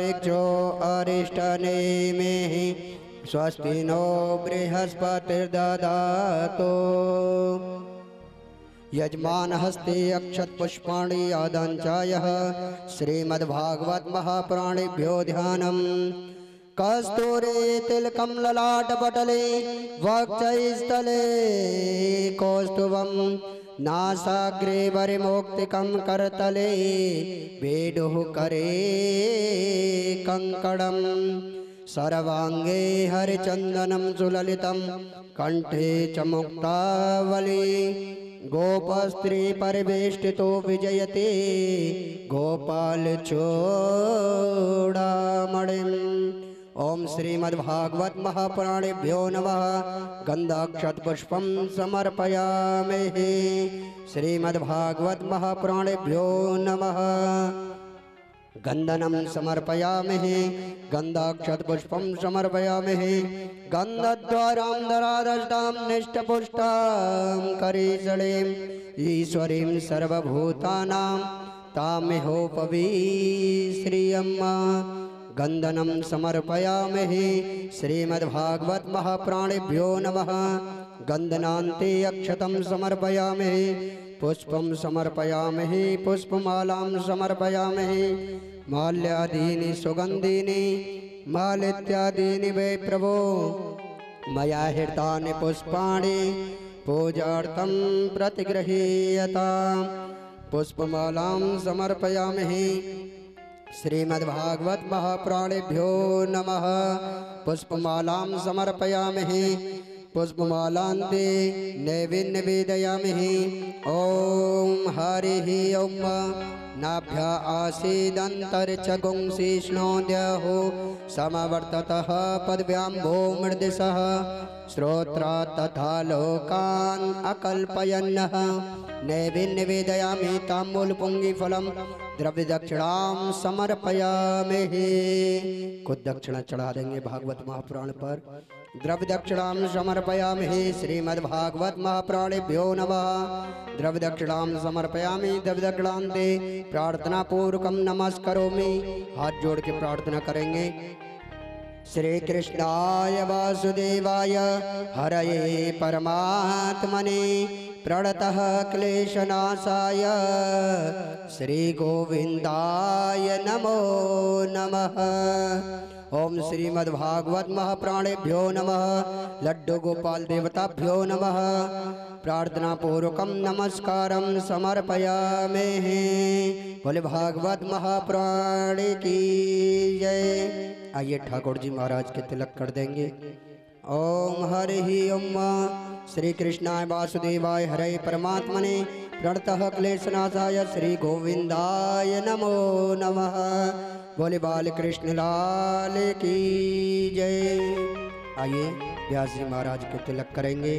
अन्तरिक्षो अरिष्टनेमिः स्वस्ति नो बृहस्पतिर्ददातु। यजमानहस्ते अक्षतपुष्पाणि श्रीमद्भागवत महाप्राणिभ्यो ध्यानम्। कस्तूरे तिलकं ललाटपटले वक्षस्थले कौस्तुभं नासाग्रे वरिमौक्तिकं करतले, वेडुः करे कङ्कणम् सर्वाङ्गे हरिचन्दनं सुललितं कण्ठे च मुक्तावली। गोपस्त्री परिवेष्टितो विजयते, गोपालचूडामणिम्। ॐ श्रीमद्भागवत महापुराणेभ्यो नमः। गन्धाक्षतपुष्पं समर्पयामहे श्रीमद्भागवत महापुराणेभ्यो नमः। गन्धनं समर्पयामहे गन्धाक्षतपुष्पं समर्पयामहे गन्धद्वारां दरादष्टां निष्ठपुष्टां करीसळीम् ईश्वरीं सर्वभूतानां तामिहोपवी श्रियम्मा गन्धनं समर्पयामहे। श्रीमद्भागवत महाप्राणेभ्यो नमः। गन्धनान्ते अक्षतं समर्पयामहे। पुष्पं समर्पयामहे। पुष्पमालां समर्पयामहे। माल्यादीनि सुगन्धीनि। मालित्यादीनि वै प्रभो। मया हृतानि पुष्पाणि। पूजार्थं प्रतिगृहीयतां पुष्पमालां समर्पयामहे। श्रीमद्भागवत महापुराणेभ्यो नमः। पुष्पमालां समर्पयामहे पुष्पमालान्ते नैवेन्यवेदयामहे ॐ हरिः ॐ नाभ्या आसीदन्तरिक्षगुंसिष्णोद्यहो समवर्ततः पदव्यां भो मृदिशः श्रोत्रा तथा लोकान् अकल्पयन्नः। नैवेन्यवेदयामि ताम्बूलपुङ्गिफलं। द्रव्यदक्षिणां समर्पयामहे। कुछ दक्षिणा चढ़ा देंगे भागवत महापुराण पर। द्रव्य दक्षिणां समर्पयामहे श्रीमद्भागवत महापुराणेभ्यो नमः। द्रव्य दक्षिणां समर्पयामि द्रव्य दक्षिणान्ते प्रार्थना पूर्वकम नमस्करोमि। हाथ जोड़ के प्रार्थना करेंगे। श्री कृष्णाय वासुदेवाय, हरये परमात्मने प्रणतः क्लेशनाशाय। श्रीगोविन्दाय नमो नमः। ओम श्रीमद्भागवत महाप्राणेभ्यो नम। लड्डू गोपाल देवताभ्यो नम। प्रार्थना पूर्वक नमस्कार समर्पया समर्पयामहे बोले भागवत महाप्राण की जय। आइए ठाकुर जी महाराज के तिलक कर देंगे। ओम हरि ओम श्री कृष्णाय वासुदेवाय हरे परमात्मने प्रणतः क्लेशनाशाय श्री गोविंदाय नमो नमः। बोले बाल कृष्ण लाल की जय। आइए व्यास जी महाराज के तिलक करेंगे।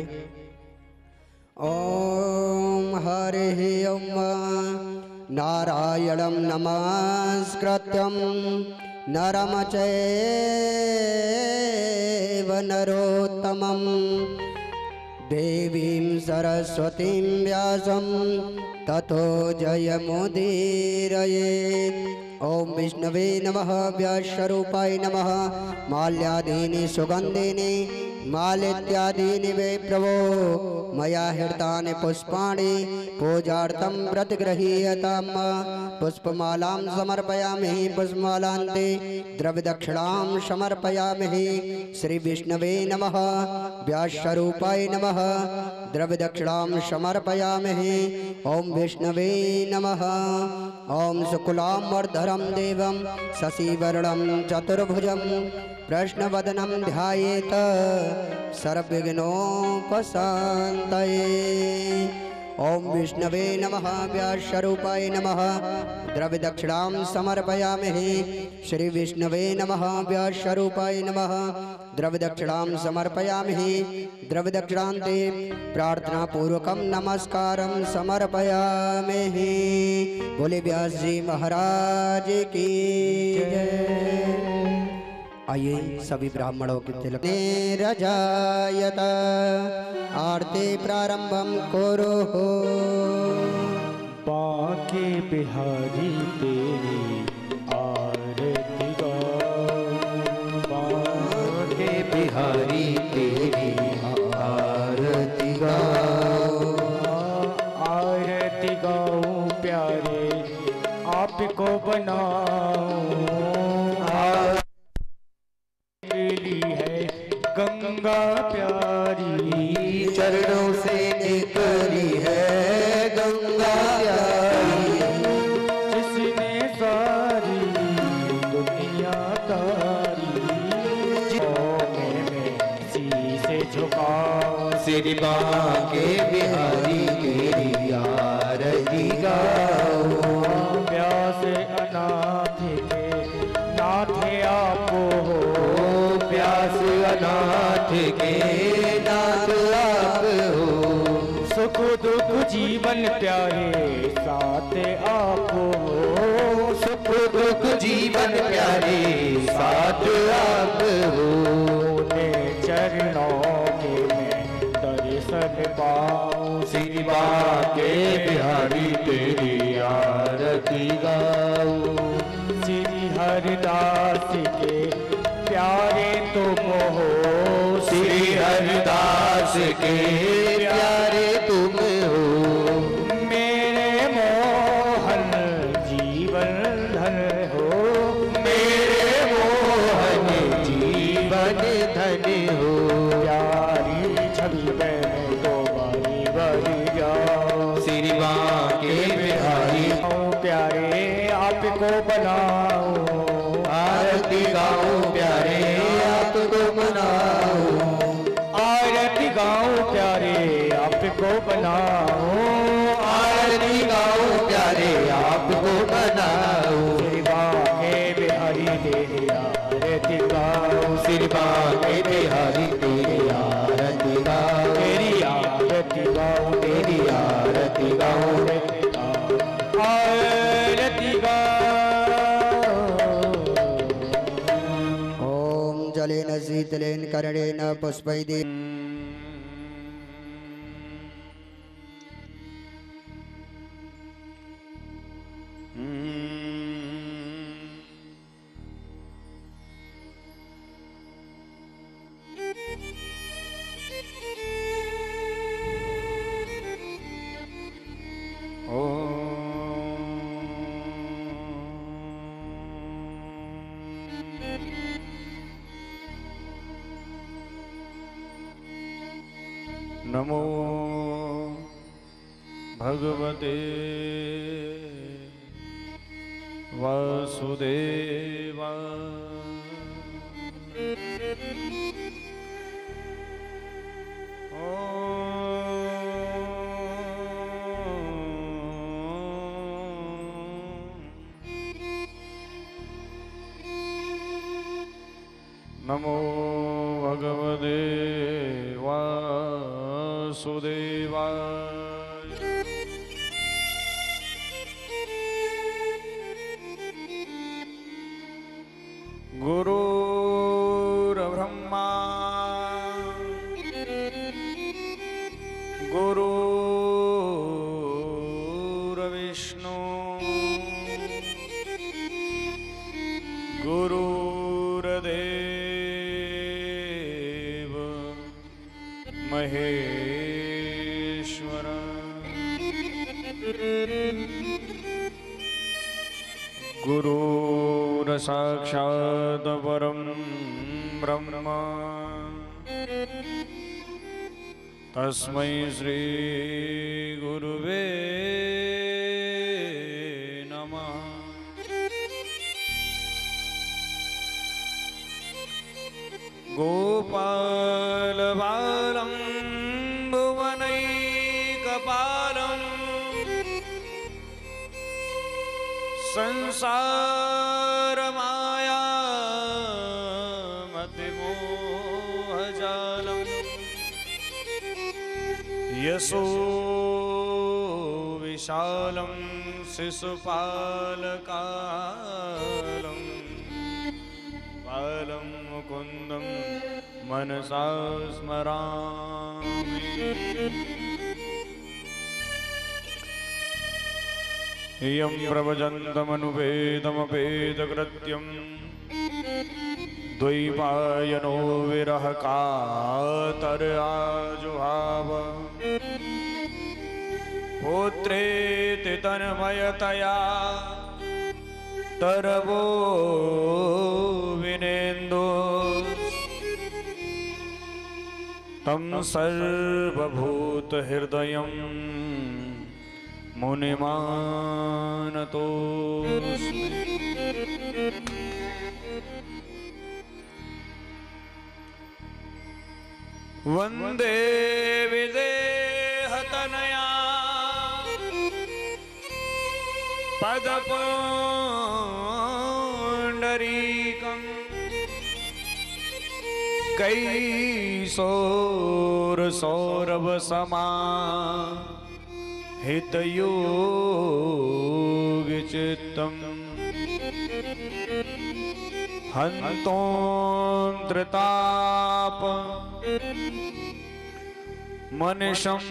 ओम हरि ओम नारायणं नमस्कृत्यं। नरम चरोत्तम देवीं सरस्वतीं व्यासं ततो जयमुदीरयेत् ॐ विष्णवे नमः, व्यासरूपाय नमः, माल्यादीनि सुगन्धीनि, मालित्यादीनि वै प्रभो। मया हृतानि पुष्पाणि पूजार्थं प्रतिगृहीयताम्। पुष्पमालां समर्पयामि, पुष्पमालान्ते द्रव्यदक्षिणां समर्पयामि। श्रीविष्णवे नमः, व्यासरूपाय नमः द्रव्यदक्षिणां समर्पयामि। ॐ विष्णवे नमः। ॐ शुक्लाम्बरधरं देवं शशिवर्णं चतुर्भुजं प्रश्नवदनं ध्यायेत। सर्वविघ्नोपशान्तये। ॐ विष्णवे नमः, व्यासरूपाय नमः। द्रव्यदक्षिणां समर्पयामि। श्रीविष्णवे नमः, व्यासरूपाय नमः। द्रव्यदक्षिणां समर्पयामि। द्रव्यदक्षिणान्ते प्रार्थनापूर्वकं नमस्कारं समर्पयामि। बोले व्यास जी महाराज की आइए सभी ब्राह्मणों के तिलक। रजायत आरती प्रारंभम करो हो। बाके बिहारी तेरी आरती बाके बिहारी तेरी आरती आरती गाऊ प्यारे आपको बनाऊ प्यारे साथ आपो सुख दुख जीवन प्यारे साथ आपको। चरणों के मैं दर्शन पाऊँ। श्री के बिहारी तेरी आरती गाओ श्री हरिदास के प्यारे तो तुम हो श्री हरिदास के પુષ્પૈ દેવ ਤੇ साक्षात परं ब्रह्म। तस्मै श्री यशो विशालं शिशुपालकालं पालं मुकुन्दं मनसा स्मरामि। इयं प्रवचन्तमनुपेदमपेदकृत्यम् द्वैपायनो विरहकातर्या पुत्रेति तन्मयतया। तरवो विनेन्दु। तं सर्वभूतहृदयं मुनिमानतोऽस्मि वंदे विदेहतनया पदपुण्डरीकम् कैसोरसौरभसमा हितयोगचित्तम् हन्तोऽन्त्रताप मनिषं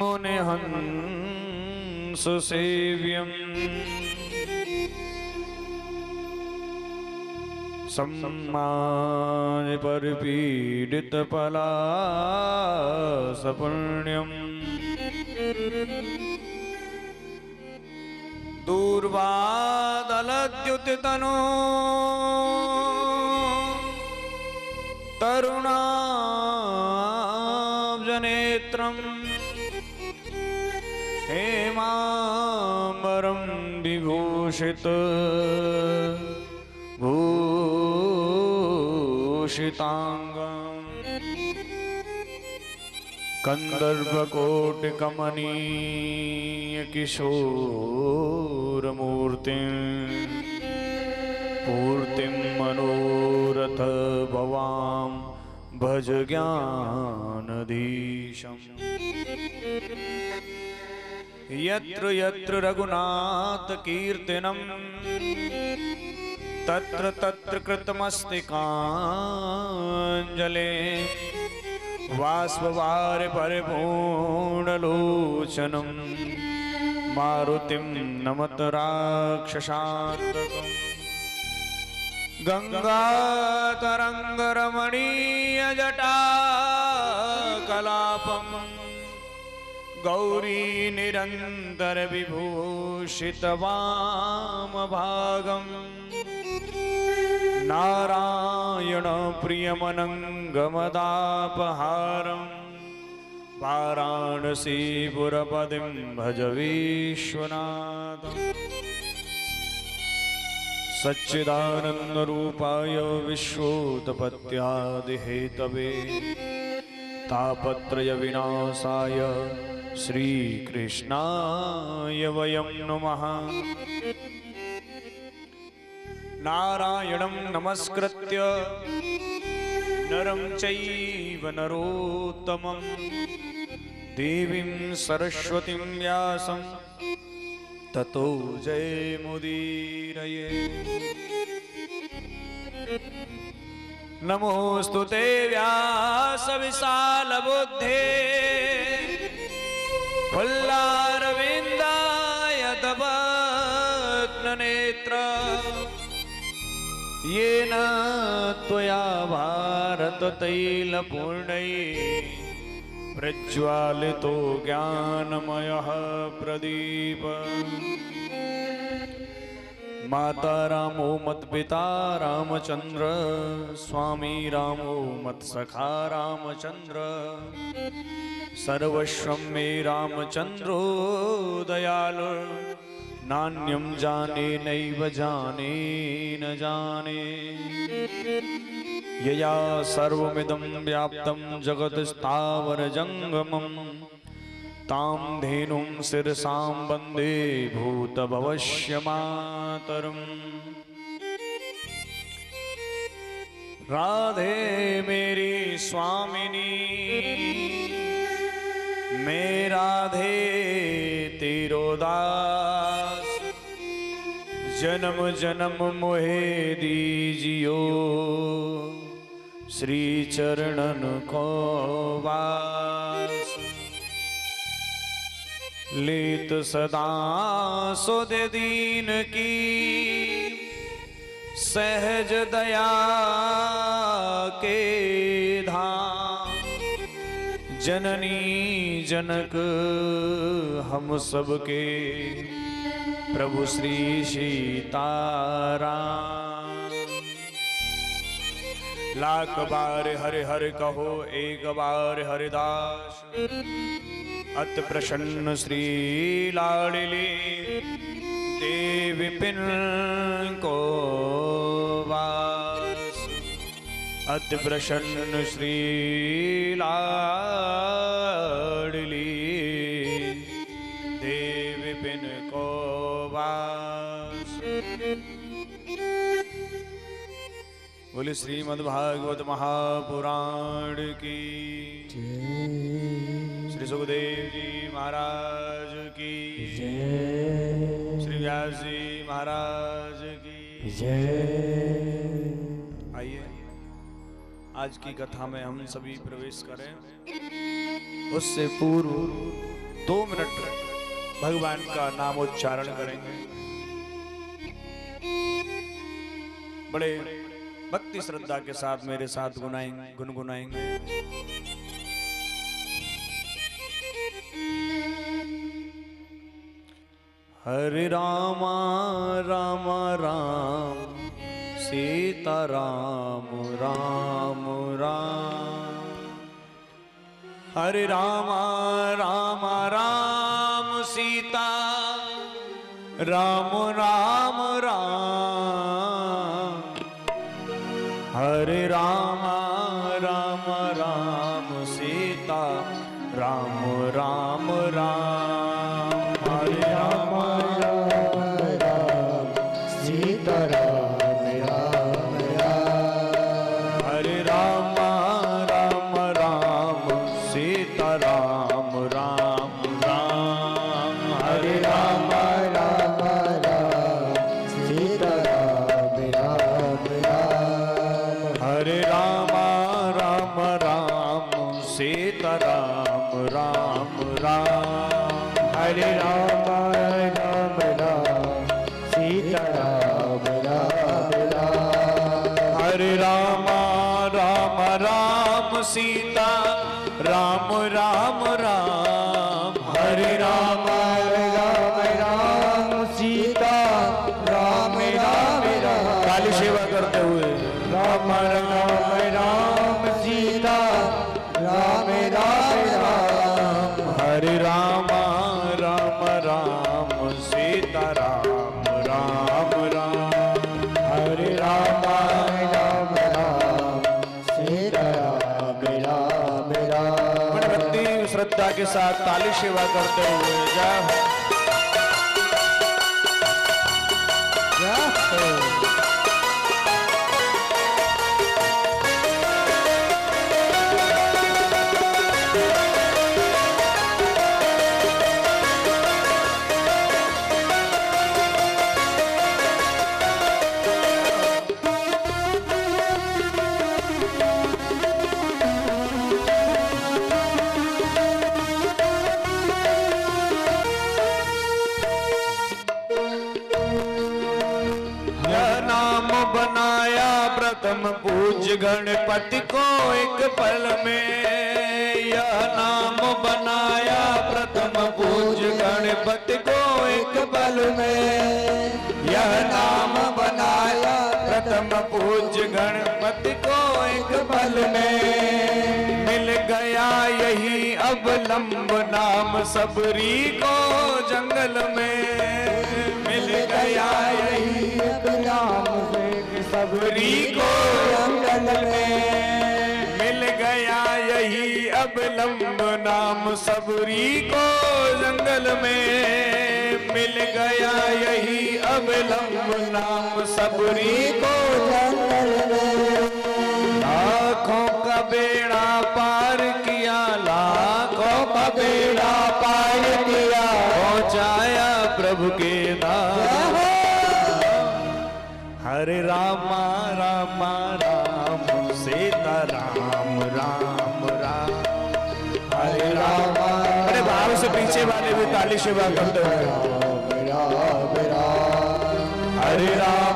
मुनिहंससेव्यम् सम्माय परिपीडितपलासपुण्यम् दूर्वादलद्युतितनो। तरुणाब्जनेत्रम् हेमाम्बरं विभूषित भूषिताङ्गम्। कन्दर्पकोटिकमनीयकिशोरमूर्तिम् पूर्तिं मनोरथ भवां भज ज्ञानधीशम् यत्र यत्र रघुनाथकीर्तनं तत्र तत्र कृतमस्ति काञ्जले वाष्पवारि परिपूर्णलोचनं। मारुतिं नमत राक्षसान्तकम् गङ्गातरङ्गरमणीयजटा कलापम् गौरी निरन्तरविभूषितवामभागम् नारायणप्रियमनङ्गमदापहारम् वाराणसीपुरपदिं भज विश्वनाथम् सच्चिदानन्दरूपाय विश्वोत्पत्त्यादिहेतवे। तापत्रयविनाशाय श्रीकृष्णाय वयं नुमः। नारायणं नमस्कृत्य नरं चैव नरोत्तमं देवीं सरस्वतीं व्यासं ततो जयमुदीरये नमोऽस्तु ते व्यासविशालबुद्धे फुल्लारविन्दाय तवग्ननेत्र येन त्वया भारततैलपूर्णैः प्रज्वालितो ज्ञानमयः प्रदीप। माता रामो मत्पिता रामचन्द्र स्वामी रामो मत्सखा रामचन्द्र सर्वस्वं मे रामचन्द्रो दयालु नान्यं जाने नैव जाने न जाने। यया सर्वमिदं व्याप्तं जगत्स्थावरजङ्गमं तां धेनुं शिरसां वंदे भूतभवश्यमातरम् राधे मेरी स्वामिनी, मैं राधे तेरो दास जन्म जन्म मोहे दीजियो श्री चरणन को वास। लेत सदा सुध दीन की। सहज दया के धाम। जननी जनक हम सबके। प्रभु श्री सीताराम। लाख बार हरे हरे कहो, एक बार हरिदास। अत प्रसन्न श्री लाडली देव पिन को अत प्रसन्न श्री लाडली देव पिन को बोले श्रीमद् भागवत महापुराण की। सुखदेव जी महाराज की। श्री व्यास जी महाराज की। जय आइए, आज की कथा में हम सभी प्रवेश करें। उससे पूर्व दो मिनट भगवान का नामोच्चारण करेंगे। बड़े भक्ति श्रद्धा के साथ मेरे साथ गुनाएँगे गुनगुनाएँगे। हरे रामा, राम राम, सीता राम राम राम। हरे रामा, राम राम, सीता, राम राम राम। साथ ताली सेवा करते हुए जय यह पूज्य गणपति को एक पल में। यह नाम बनाया प्रथम पूज गणपति को एक पल में। यह नाम बनाया प्रथम पूज गणपति को एक पल में। मिल गया यही अब लंब नाम सबरी को जंगल में। मिल गया यही सबरी को जंगल में मिल गया यही अब लंब नाम सबरी को जंगल में मिल गया यही अब लंब नाम सबरी को जंगल में। लाखों का बेड़ा पार किया, लाखों का बेड़ा पार किया, पहुँचाया प्रभु के नाम। हरे रामा रामा राम सीता राम राम राम। हरे रामा अरे भाव से पीछे वाले भी ताली सेवा करते हैं। हरे रामा राम।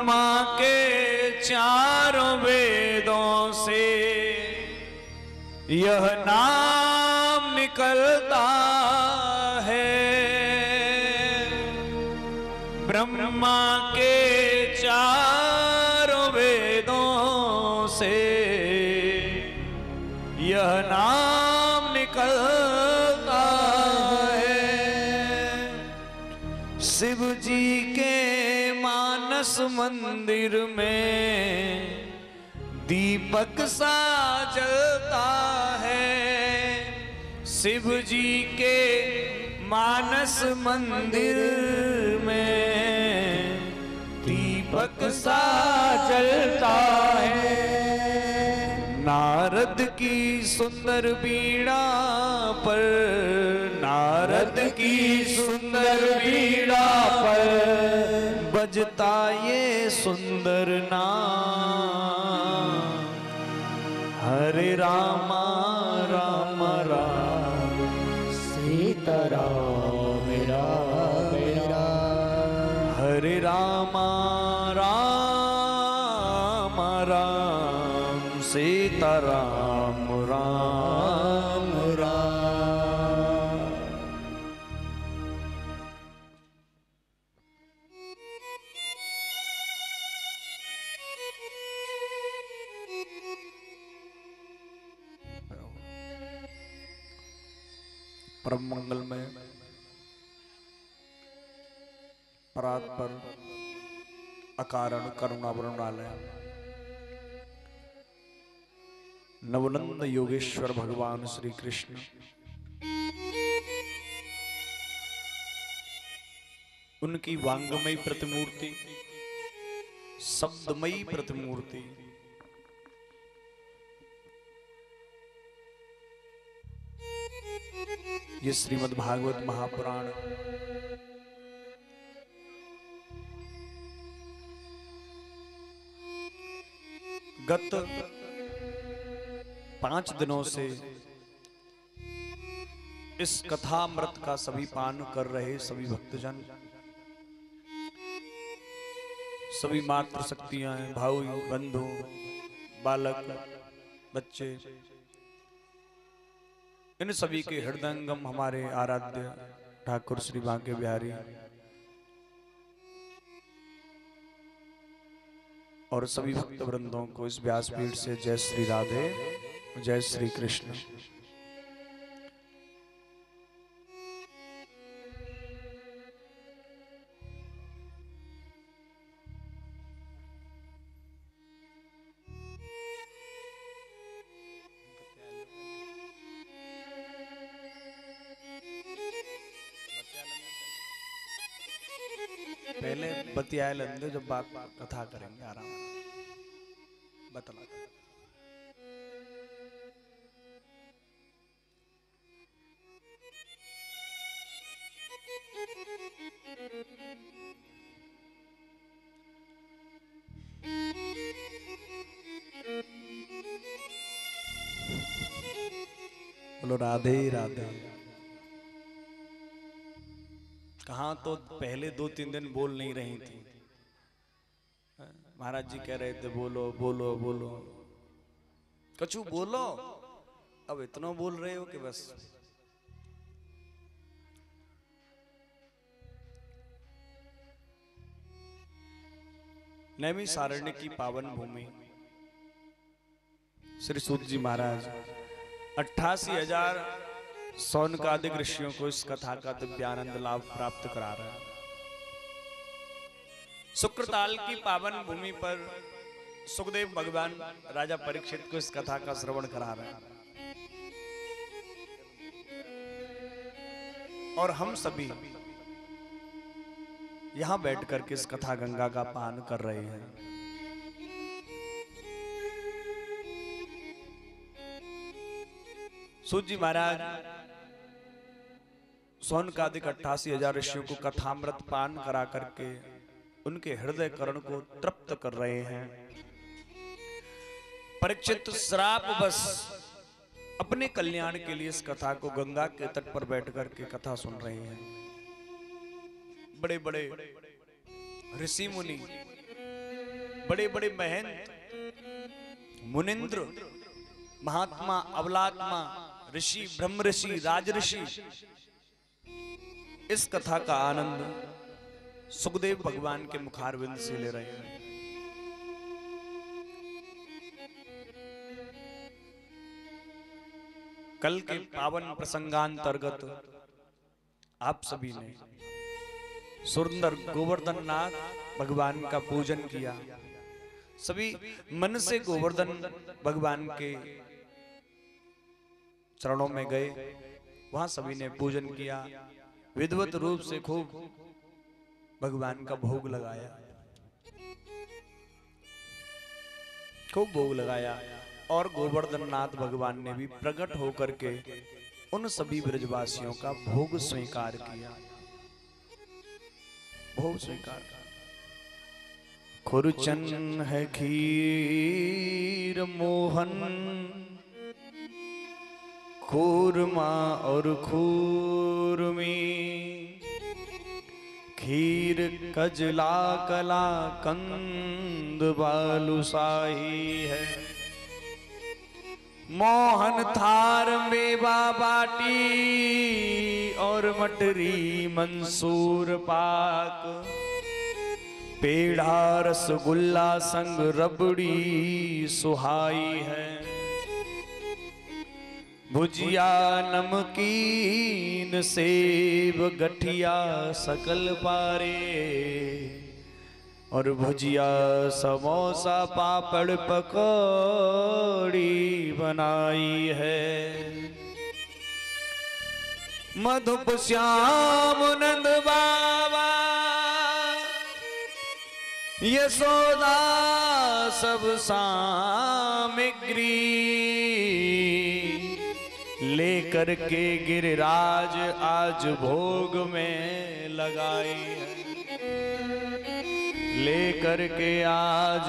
ब्रह्मा के चारों वेदों से यह नाम मानस मंदिर में दीपक सा जलता है। शिव जी के मानस मंदिर में दीपक सा जलता है। नारद की सुंदर बीड़ा पर, नारद की सुंदर बीड़ा पर बजता ये सुंदर नाम। हरे रामा राम राम। सीताराम राम राम। हरे राम। परात पर अकारण करुणा वरुणालय। नवनंद योगेश्वर भगवान श्री कृष्ण उनकी वांगमयी प्रतिमूर्ति, शब्दमयी प्रतिमूर्ति। ये श्रीमद् भागवत महापुराण गत पाँच दिनों से इस कथामृत का सभी पान कर रहे सभी भक्तजन। सभी मात्र शक्तियाँ भाई, बंधु, बालक, बच्चे। इन सभी के हृदयंगम हमारे आराध्य ठाकुर श्री बांके बिहारी। और सभी भक्त वृंदों को इस व्यासपीठ से जय श्री राधे जय श्री कृष्ण। बतियाए लेंगे जब बात कथा करेंगे आराम बतला बोलो राधे राधे। कहाँ तो पहले दो तीन दिन बोल नहीं रही थी। महाराज जी कह रहे थे बोलो बोलो बोलो। कछु बोलो। अब इतना बोल रहे हो कि बस। नैमी सारण्य की पावन भूमि। श्री सूत जी महाराज अट्ठासी हज़ार सौनकादिक ऋषियों को इस कथा का दिव्यानंद लाभ प्राप्त करा रहा है। शुक्रताल की पावन भूमि पर सुखदेव भगवान राजा परीक्षित को इस कथा का श्रवण करा रहे हैं। और हम सभी यहाँ बैठ करके इस कथा गंगा का पान कर रहे हैं। सूजी महाराज सोन का अधिक अट्ठासी हज़ार ऋषियों को कथामृत पान करा करके उनके हृदय करण को तृप्त कर रहे हैं। परीक्षित श्राप बस अपने कल्याण के लिए इस कथा को गंगा के तट पर बैठ करके कथा सुन रहे हैं। बड़े बड़े ऋषि मुनि बड़े बड़े महंत, मुनिंद्र, महात्मा, अवलात्मा, ऋषि, ब्रह्म ऋषि राज ऋषि इस कथा का आनंद सुखदेव भगवान के मुखारविंद से ले रहे हैं। कल के पावन प्रसंगांतर्गत आप सभी ने सुंदर गोवर्धन नाथ भगवान का पूजन किया। सभी मन से गोवर्धन भगवान के चरणों में गए। वहाँ सभी ने पूजन किया। विधवत रूप से खूब भगवान का भोग लगाया। खूब भोग लगाया और गोवर्धन नाथ भगवान ने भी प्रकट होकर के उन सभी ब्रजवासियों का भोग स्वीकार किया। भोग स्वीकार। खुरचन है खीर मोहन खूरमा और खूरमी। खीर कजला कला कंद बालुसाही है। मोहन थार मेवा बाटी और मटरी मंसूर पाक। पेड़ा रसगुल्ला संग रबड़ी सुहाई है। भुजिया नमकीन सेब गठिया सकल पारे। और भुजिया समोसा पापड़ पकौड़ी बनाई है। मधुप श्याम नंद बाबा, यशोदा सब सामग्री। लेकर के गिरिराज आज भोग में लगाई है। लेकर के आज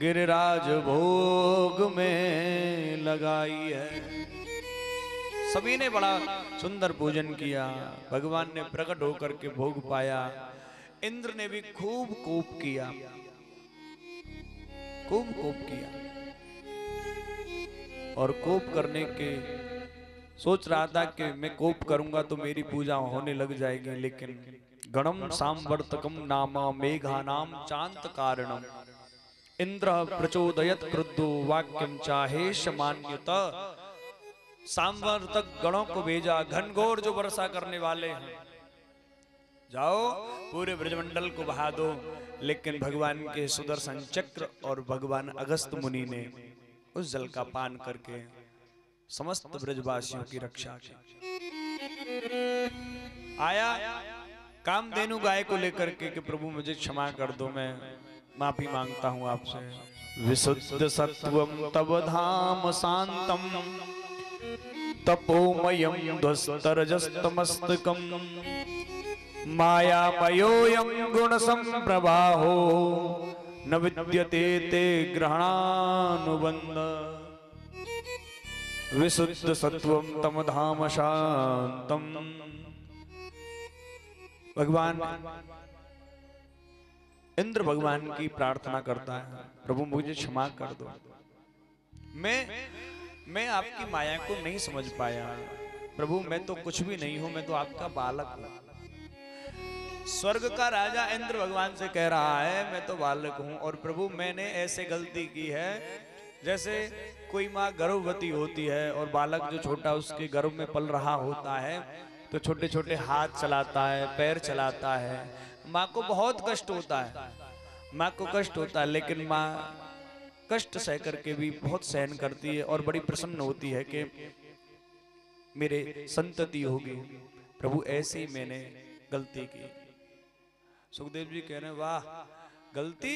गिरिराज भोग में लगाई है। सभी ने बड़ा सुंदर पूजन किया। भगवान ने प्रकट होकर के भोग पाया। इंद्र ने भी खूब कोप किया। खूब कोप किया। और कोप करने के सोच रहा था कि मैं कोप करूँगा तो मेरी पूजा होने लग जाएगी लेकिन गणम सांवर्तकम नामा मेघा नाम चांत कारणम। इंद्र प्रचोदयत क्रुद्धो वाक्यम चाहे मान्यत सांवर्तक गणों को भेजा घनघोर जो वर्षा करने वाले हैं। जाओ पूरे ब्रजमंडल को बहा दो लेकिन भगवान के सुदर्शन चक्र और भगवान अगस्त मुनि ने उस जल का पान करके समस्त ब्रजवासियों की रक्षा की आया कामधेनु गाय को लेकर के कि प्रभु मुझे क्षमा कर दो मैं माफ़ी माँगता हूँ आपसे। विशुद्ध सत्वम तब धाम शांतम। तपोमयम ध्वस्तरजस्तमस्तकम मायामयोऽयं गुणसम्प्रवाहो न विद्यते ते ग्रहणानुबन्ध। विशुद्ध सत्वं तम धाम शांतम भगवान, इंद्र भगवान की प्रार्थना करता है, प्रभु मुझे क्षमा कर दो। मैं मैं आपकी माया को नहीं समझ पाया। प्रभु, मैं तो कुछ भी नहीं हूँ, मैं तो आपका बालक हूँ। स्वर्ग का राजा इंद्र भगवान से कह रहा है, मैं तो बालक हूँ, और प्रभु, मैंने ऐसे गलती की है जैसे कोई माँ गर्भवती होती है और बालक जो छोटा उसके गर्भ में पल रहा होता है तो छोटे छोटे हाथ चलाता है, पैर चलाता है। माँ को बहुत कष्ट होता है। माँ को कष्ट होता है, लेकिन माँ कष्ट सह करके भी बहुत सहन करती है और बड़ी प्रसन्न होती है कि मेरे संतति होगी। प्रभु, ऐसे ही मैंने गलती की। सुखदेव जी कह रहे हैं, वाह गलती?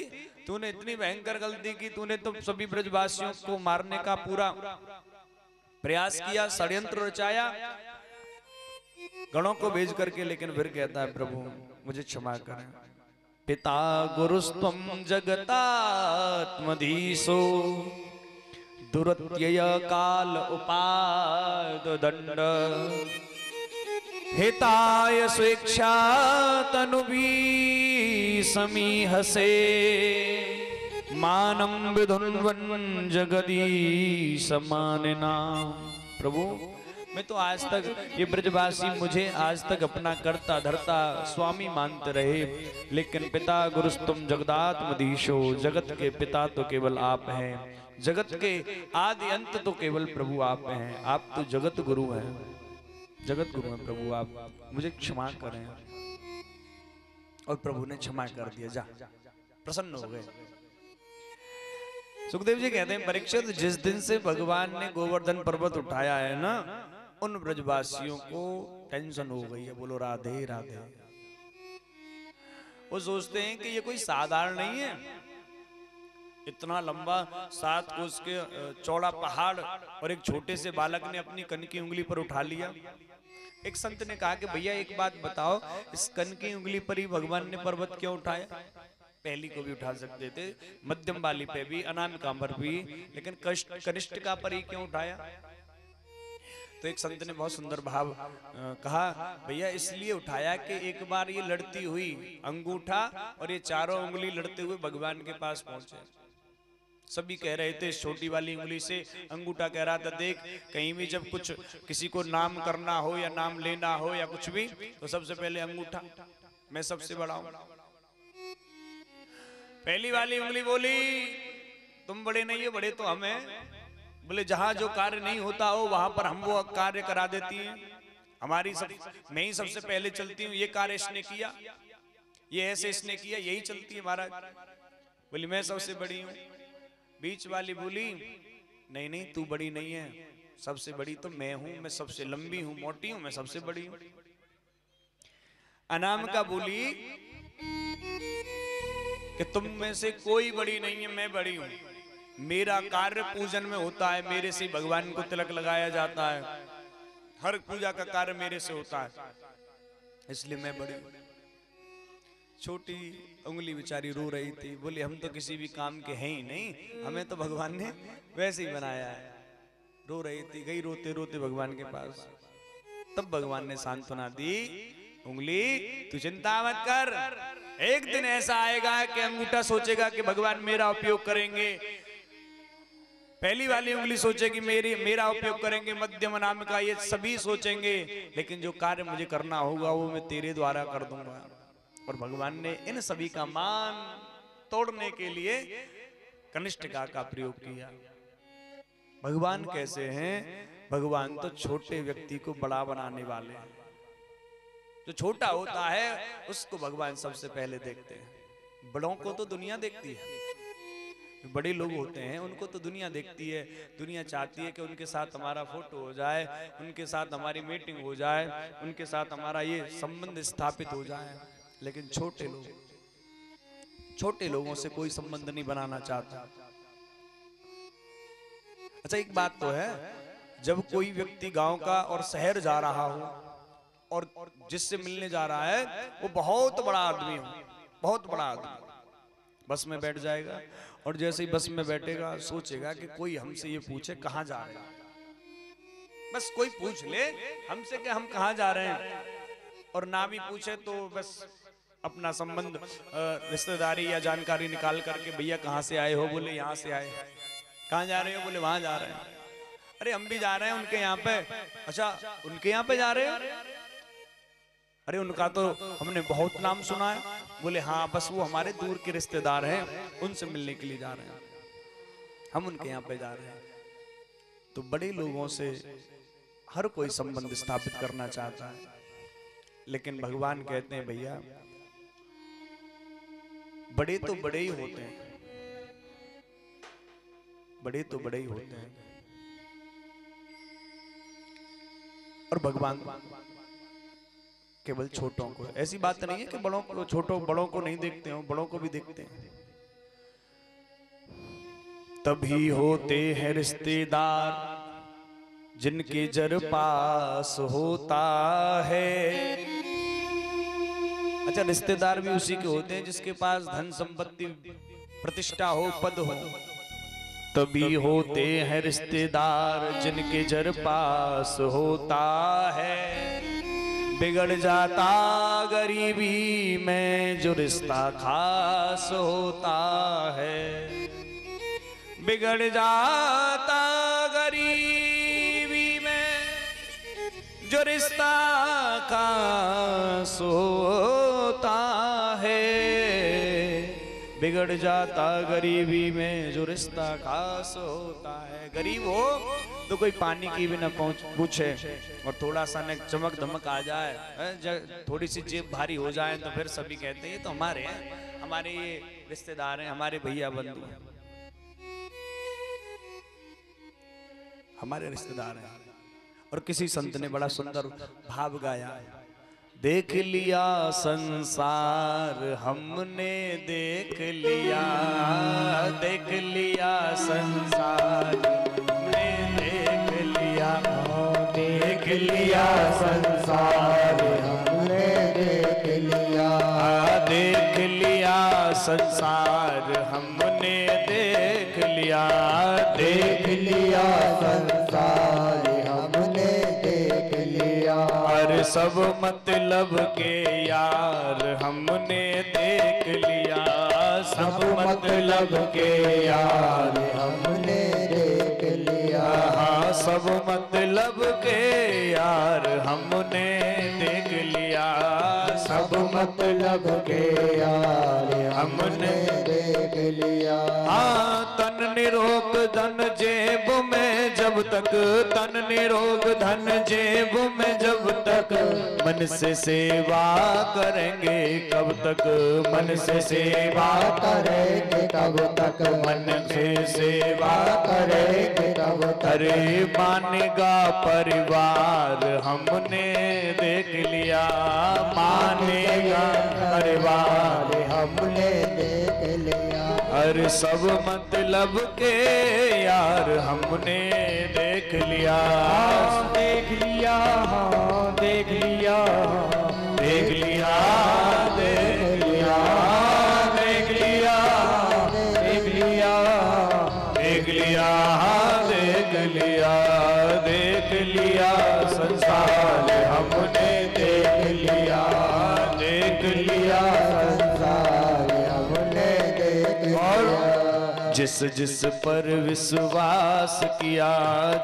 तूने इतनी भयंकर गलती की, तूने तो सभी ब्रजवासियों को मारने का पूरा प्रयास किया, षड्यंत्र रचाया, गणों को भेज करके, लेकिन फिर कहता है, प्रभु, मुझे क्षमा करें। पिता गुरुस्त्वम जगतात्मधीशो, दुरत्यय काल उपाद दंड। हिताय स्वेच्छा तनुभी समीहसे। मानम विधुन्वन जगदीश मानना। प्रभु, मैं तो आज तक ये ब्रजवासी मुझे आज तक अपना करता धरता स्वामी मानते रहे, लेकिन पिता गुरुस्तुम जगदात्मधीशो जगत के पिता तो केवल आप हैं, जगत के आदि अंत तो केवल प्रभु आप हैं, आप तो जगत गुरु हैं। जगत गुरु हैं प्रभु, आप मुझे क्षमा करें। और प्रभु ने क्षमा कर दिया। जा। प्रसन्न हो गए। सुखदेव जी कहते हैं, परीक्षित, जिस दिन से भगवान ने गोवर्धन पर्वत उठाया है ना, उन ब्रजवासियों को टेंशन हो गई है। बोलो, राधे राधे। वो सोचते हैं कि ये कोई साधारण नहीं है। इतना लंबा सात कोस के चौड़ा पहाड़ और एक छोटे से बालक ने अपनी कन की उंगली पर उठा लिया। एक संत ने कहा कि भैया, एक बात बताओ, इस कन की उंगली पर ही भगवान ने पर्वत क्यों उठाया? पहली को भी उठा सकते थे, मध्यम वाली पे भी अनामिका पर भी, लेकिन कष्ट कनिष्ठिका पर ही क्यों उठाया? तो एक संत ने बहुत सुंदर भाव कहा, भैया, इसलिए उठाया कि एक बार ये लड़ती हुई अंगूठा और ये चारों उंगली लड़ते हुए भगवान के पास पहुँचे। सभी कह रहे थे, छोटी वाली उंगली से अंगूठा कह रहा था, देख, कहीं भी जब कुछ किसी को नाम करना हो या नाम लेना हो या कुछ भी तो सबसे पहले अंगूठा। मैं सबसे बड़ा हूँ। पहली वाली उंगली बोली, तुम बड़े नहीं हो, बड़े तो हम हैं। बोले, जहाँ जो कार्य नहीं होता हो, वहाँ पर हम वो कार्य करा देती हैं। हमारी सब, मैं ही सबसे पहले चलती हूँ, ये कार्य इसने किया, ये ऐसे इसने किया, यही चलती है, महाराज। बोली, मैं सबसे बड़ी हूँ। बीच वाली बोली, नहीं नहीं, तू बड़ी नहीं है। सबसे बड़ी तो मैं हूँ, मैं सबसे लंबी हूँ, मोटी हूँ, मैं सबसे बड़ी हूँ। अनाम का बोली कि तुम में से कोई बड़ी नहीं है, मैं बड़ी हूँ। मेरा कार्य पूजन में होता है, मेरे से भगवान को तिलक लगाया जाता है। हर पूजा का कार्य मेरे से होता है, इसलिए मैं बड़ी हूँ। छोटी उंगली बेचारी रो रही थी। बोली, हम तो किसी भी काम के हैं ही नहीं। हमें तो भगवान ने वैसे ही बनाया है। रो रही थी, गई रोते रोते भगवान के पास। तब भगवान ने सांत्वना दी, उंगली, तू चिंता मत कर। एक दिन ऐसा आएगा कि अंगूठा सोचेगा कि भगवान मेरा उपयोग करेंगे। पहली वाली उंगली सोचेगी, मेरी, मेरा उपयोग करेंगे मध्यम नाम का ये सभी सोचेंगे। लेकिन जो कार्य मुझे करना होगा, वो मैं तेरे द्वारा कर दूँगा। और भगवान ने इन सभी का मान तोड़ने के लिए कनिष्ठिका का प्रयोग किया। भगवान कैसे हैं? भगवान तो छोटे व्यक्ति को बड़ा बनाने वाले हैं। जो छोटा होता है, उसको भगवान सबसे पहले देखते हैं। बड़ों को तो दुनिया देखती है। बड़े लोग होते हैं, उनको तो दुनिया देखती है। दुनिया चाहती है कि उनके साथ हमारा फ़ोटो हो जाए, उनके साथ हमारी मीटिंग हो जाए, उनके साथ हमारा ये संबंध स्थापित हो जाए। लेकिन छोटे लोग, छोटे लोगों से कोई संबंध नहीं बनाना चाहता। अच्छा एक बात तो है, जब कोई व्यक्ति गाँव का और शहर जा रहा हो, और जिससे मिलने जा रहा है, वो बहुत बड़ा आदमी हो, बहुत बड़ा आदमी बस में बैठ जाएगा, और जैसे ही बस में बैठेगा, सोचेगा कि कोई हमसे ये पूछे कहाँ जा रहे हैं। बस कोई पूछ ले, हमसे कि हम कहा जा रहे हैं, और ना भी पूछे तो बस अपना संबंध रिश्तेदारी या जानकारी निकाल करके, भैया, कहाँ से आए हो? बोले, यहाँ से आए कहाँ जा रहे हो? बोले, वहाँ जा रहे हैं। अरे, हम भी जा रहे हैं उनके यहाँ पे। अच्छा उनके यहाँ पे जा रहे हैं? अरे, उनका तो हमने बहुत नाम सुना है। बोले हाँ बस वो हमारे दूर के रिश्तेदार हैं, उनसे मिलने के लिए जा रहे हैं। हम उनके यहाँ पे जा रहे हैं। तो बड़े लोगों से हर कोई संबंध स्थापित करना चाहता है। लेकिन भगवान कहते हैं, भैया बड़े तो बड़े ही होते हैं बड़े तो बड़े ही होते हैं। और भगवान केवल छोटों को ऐसी बात नहीं है कि बड़ों को छोटों बड़ों को नहीं देखते हो बड़ों को भी देखते हैं। तभी होते हैं रिश्तेदार जिनके जर पास होता है। अच्छा रिश्तेदार भी उसी के होते हैं जिसके पास धन संपत्ति प्रतिष्ठा हो पद हो। तभी होते हैं रिश्तेदार जिनके जर पास होता है। बिगड़ जाता गरीबी में जो रिश्ता खास होता है। बिगड़ जाता गरीबी में जो रिश्ता खास होता बिगड़ जाता गरीबी में जो रिश्ता खास होता है। गरीब हो तो कोई पानी की भी ना पहुँच पूछे और थोड़ा सा न चमक धमक आ जाए थोड़ी सी जेब भारी हो जाए तो फिर सभी कहते हैं तो हमारे हैं, हमारे ये रिश्तेदार हैं, हमारे भैया बंधु हैं। हमारे रिश्तेदार हैं। और किसी संत ने बड़ा सुंदर भाव गाया। देख लिया संसार, हमने देख लिया देख लिया संसार, हमने देख लिया देख लिया संसार, हमने देख लिया देख लिया संसार, हमने देख लिया, देख सब मतलब के यार हमने देख लिया। सब मतलब के यार हमने देख लिया। हाँ सब मतलब के यार हमने देख लिया। सब मतलब के यार हमने देख लिया। हाँ तन निरोग धन जेब में जब तक तन निरोग धन जेब में जब तक मन से सेवा करेंगे कब तक मन से सेवा करेंगे कब तक मन से सेवा करेंगे कब तक। अरे मानेगा परिवार हमने देख लिया मानेगा परिवार। हमने देख लिया। अरे सब मतलब के यार हमने देख लिया। देख लिया हाँ देख लिया। देख लिया। जिस जिस पर विश्वास किया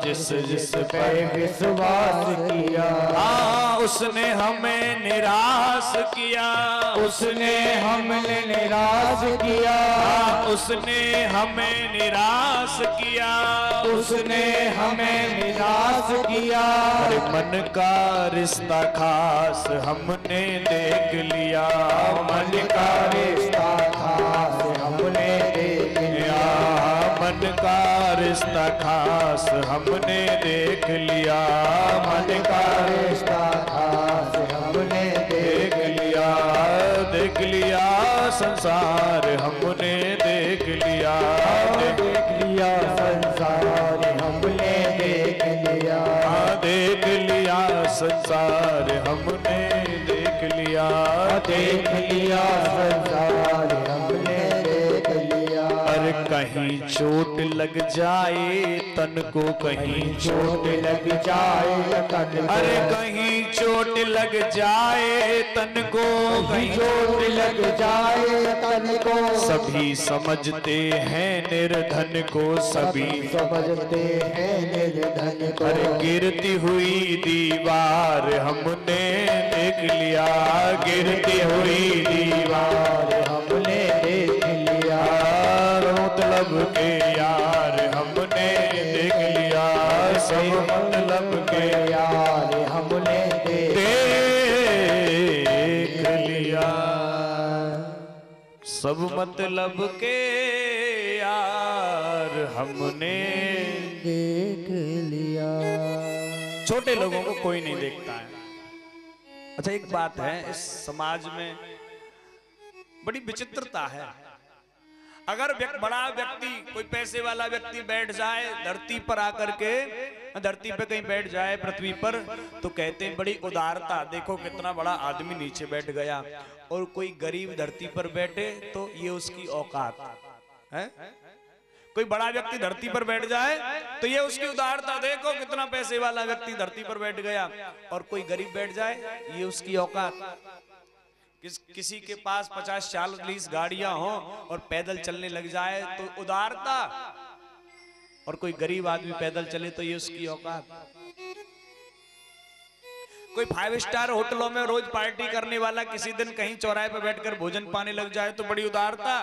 जिस जिस पर विश्वास किया। हाँ उसने हमें निराश किया। उसने हमने निराश किया। हाँ, उसने हमें निराश किया। उसने हमें निराश किया। मन का रिश्ता खास हमने देख लिया। मन का रिश्ता रिश्ता खास हमने देख लिया। मन का रिश्ता खास हमने देख लिया। देख लिया, संसार हमने देख लिया। देख लिया, संसार हमने देख लिया। देख लिया, संसार हमने देख लिया। देख लिया, संसार हमने चोट लग जाए, तन को कहीं चोट लग जाए। तन अरे कहीं चोट लग जाए, तन को कहीं चोट लग जाए। तन को सभी समझते हैं निर्धन को सभी। समझते हैं निर्धन को अरे गिरती हुई दीवार हमने देख लिया, गिरती हुई दीवार। मतलब के यार हमने देख लिया। सब मतलब के यार हमने देख लिया। छोटे लोगों को कोई नहीं देखता है। अच्छा एक बात है। इस समाज में बड़ी विचित्रता है। अगर बड़ा व्यक्ति, कोई पैसे वाला व्यक्ति बैठ जाए, धरती पर आकर के, धरती पे कहीं बैठ जाए पृथ्वी पर तो कहते हैं, बड़ी उदारता, देखो कितना बड़ा आदमी नीचे बैठ गया। और कोई गरीब धरती पर बैठे तो ये उसकी औकात। है? कोई बड़ा व्यक्ति धरती पर बैठ जाए तो ये उसकी उदारता, देखो कितना पैसे वाला व्यक्ति धरती पर बैठ गया। और कोई गरीब बैठ जाए, ये उसकी औकात। किस किसी के पास पचास चालीस गाड़ियाँ हो और पैदल चलने लग जाए तो उदारता। और कोई गरीब आदमी पैदल चले तो ये उसकी औकात। कोई फाइव स्टार होटलों में रोज पार्टी करने वाला किसी दिन कहीं चौराहे पर बैठकर भोजन पाने लग जाए तो बड़ी उदारता।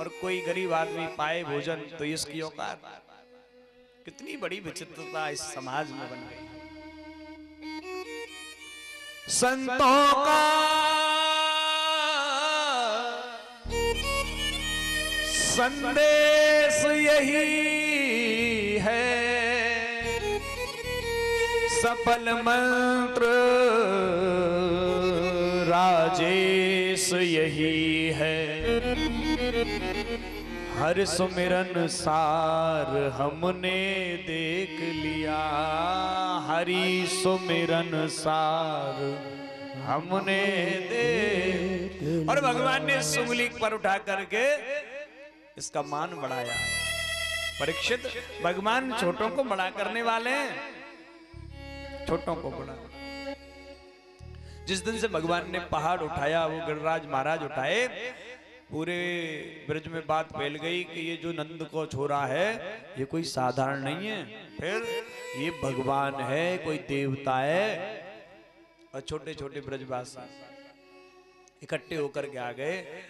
और कोई गरीब आदमी पाए भोजन तो ये उसकी औकात। कितनी बड़ी विचित्रता इस समाज में बन गई। संतों का संदेश यही है। सफल मंत्र राजेश यही है। हर सुमिरन सार हमने देख लिया। हरि सुमिरन सार हमने देख और भगवान ने इस उंगली पर उठा करके इसका मान बढ़ाया। परीक्षित भगवान छोटों को बड़ा करने वाले हैं। छोटों को बड़ा। जिस दिन से भगवान ने पहाड़ उठाया, वो गिरिराज महाराज उठाए, पूरे ब्रज में बात फैल गई कि ये जो नंद को छोरा है, ये कोई साधारण नहीं है। फिर ये भगवान है, कोई देवता है, और छोटे छोटे ब्रजवासी इकट्ठे होकर के आ गए।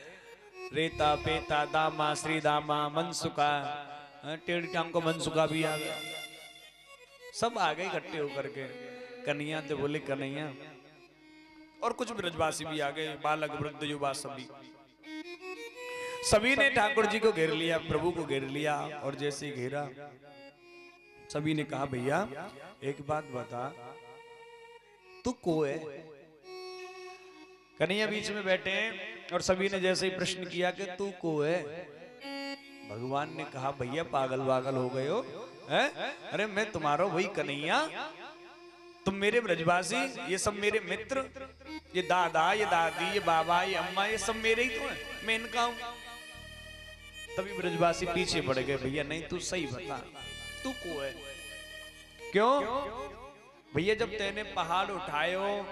रेता पेता दामा श्री दामा मनसुखा। हाँ, टेढ़ी टांग को मनसुका भी आ गया। सब आ गए इकट्ठे होकर के। कन्हैया तो बोले कन्हैया। और कुछ ब्रजवासी भी आ गए बालक वृद्ध युवा सभी। सभी ने ठाकुर जी को घेर लिया प्रभु को घेर लिया और जैसे घेरा सभी ने कहा भैया एक बात बता तू को है? कन्हैया बीच में बैठे हैं और सभी ने जैसे ही प्रश्न किया कि तू को है? भगवान ने कहा, भैया, पागल वागल हो गए हो, हैं? अरे, मैं तुम्हारा वही कन्हैया। तुम मेरे ब्रजवासी, ये सब मेरे मित्र, ये दादा, ये दादी, ये बाबा, ये अम्मा, ये सब मेरे ही तो हैं। मैं इनका हूँ। तभी ब्रजवासी पीछे पड़ गए, भैया, नहीं, तू सही बता। तू को है? क्यों? भैया, जब तेने पहाड़ उठायो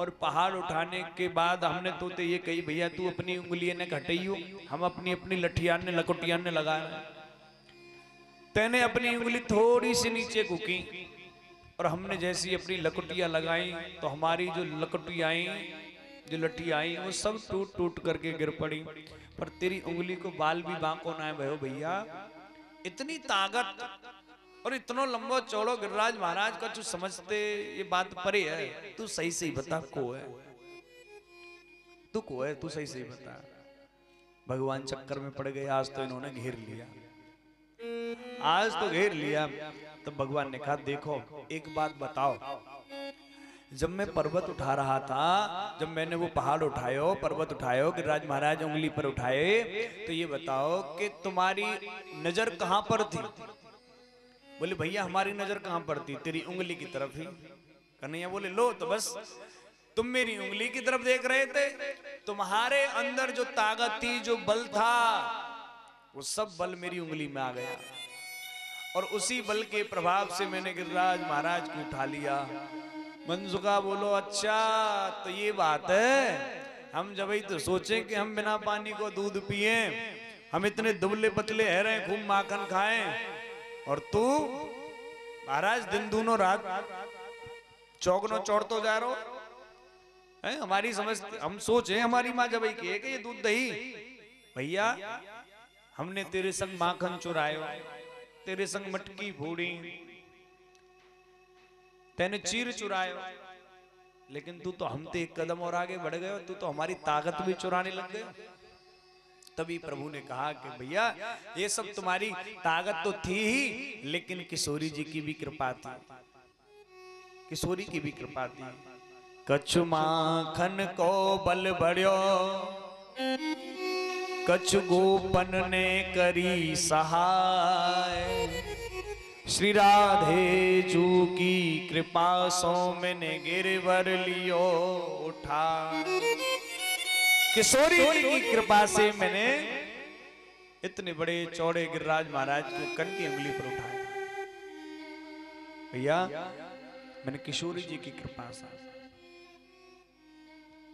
और पहाड़ उठाने के बाद हमने तो ते ये कही, भैया, तू अपनी उंगलियाँ ने घटाइयो, हम अपनी अपनी लठियान ने लकुटियान ने लगाए। तेने अपनी उंगली थोड़ी सी नीचे कुकी और हमने जैसी अपनी लकुटियाँ लगाई तो हमारी जो लकुटियाँ आई, जो लठी आई, वो सब टूट टूट करके गिर पड़ी। पर तेरी उंगली को बाल भी बांको ना है, भयो, भैया, इतनी ताकत और इतना लंबो चौड़ो गिरिराज महाराज का तू समझते, ये बात परे है, तू सही सही बता, को है? तू को है, तू सही सही बता। भगवान चक्कर में पड़ गए, आज तो इन्होंने घेर लिया। आज तो घेर लिया। तो भगवान ने कहा, देखो, एक बात बताओ। जब मैं पर्वत उठा रहा था, जब मैंने वो पहाड़ उठायो, पर्वत उठायो, गिरिराज महाराज उंगली पर उठाए तो ये बताओ कि तुम्हारी नज़र कहाँ पर थी? बोले, भैया, हमारी नज़र कहाँ पड़ती? तेरी उंगली की तरफ़ ही। कन्हैया बोले, लो तो बस, तुम मेरी उंगली की तरफ़ देख रहे थे। तुम्हारे अंदर जो ताकत थी, जो बल था, वो सब बल मेरी उंगली में आ गया। और उसी बल के प्रभाव से मैंने गिरिराज महाराज को उठा लिया। मंजुका बोलो अच्छा तो ये बात है, हम जब ही तो सोचे कि हम बिना पानी को दूध पिए, हम इतने दुबले पतले है, रहे, खूब माखन खाएँ और तू, महाराज, दिन दूनो रात चौगनो चौड़तो जा रहो। है, हमारी समझ, हम सोचे, हमारी माँ जब की है कि ये दूध दही, भैया, हमने तेरे संग माखन चुरायो, तेरे संग मटकी फोड़ी, तेने चीर चुरायो। लेकिन तू तो हम तो एक कदम और आगे बढ़ गए तू तो हमारी ताकत भी चुराने लग गए। तभी प्रभु ने कहा कि भैया ये सब तुम्हारी ताकत तो थी ही लेकिन किशोरी जी की भी कृपा थी। किशोरी की भी कृपा थी। कछु माखन को बल बढ़ियो कछु गोपन ने करी सहाय। श्री राधे जू की कृपा सो मैंने गिरवर लियो उठा। किशोरी की कृपा से मैंने इतने बड़े चौड़े गिरिराज महाराज को कन की उंगली पर उठाया। भैया, मैंने किशोरी जी की कृपा से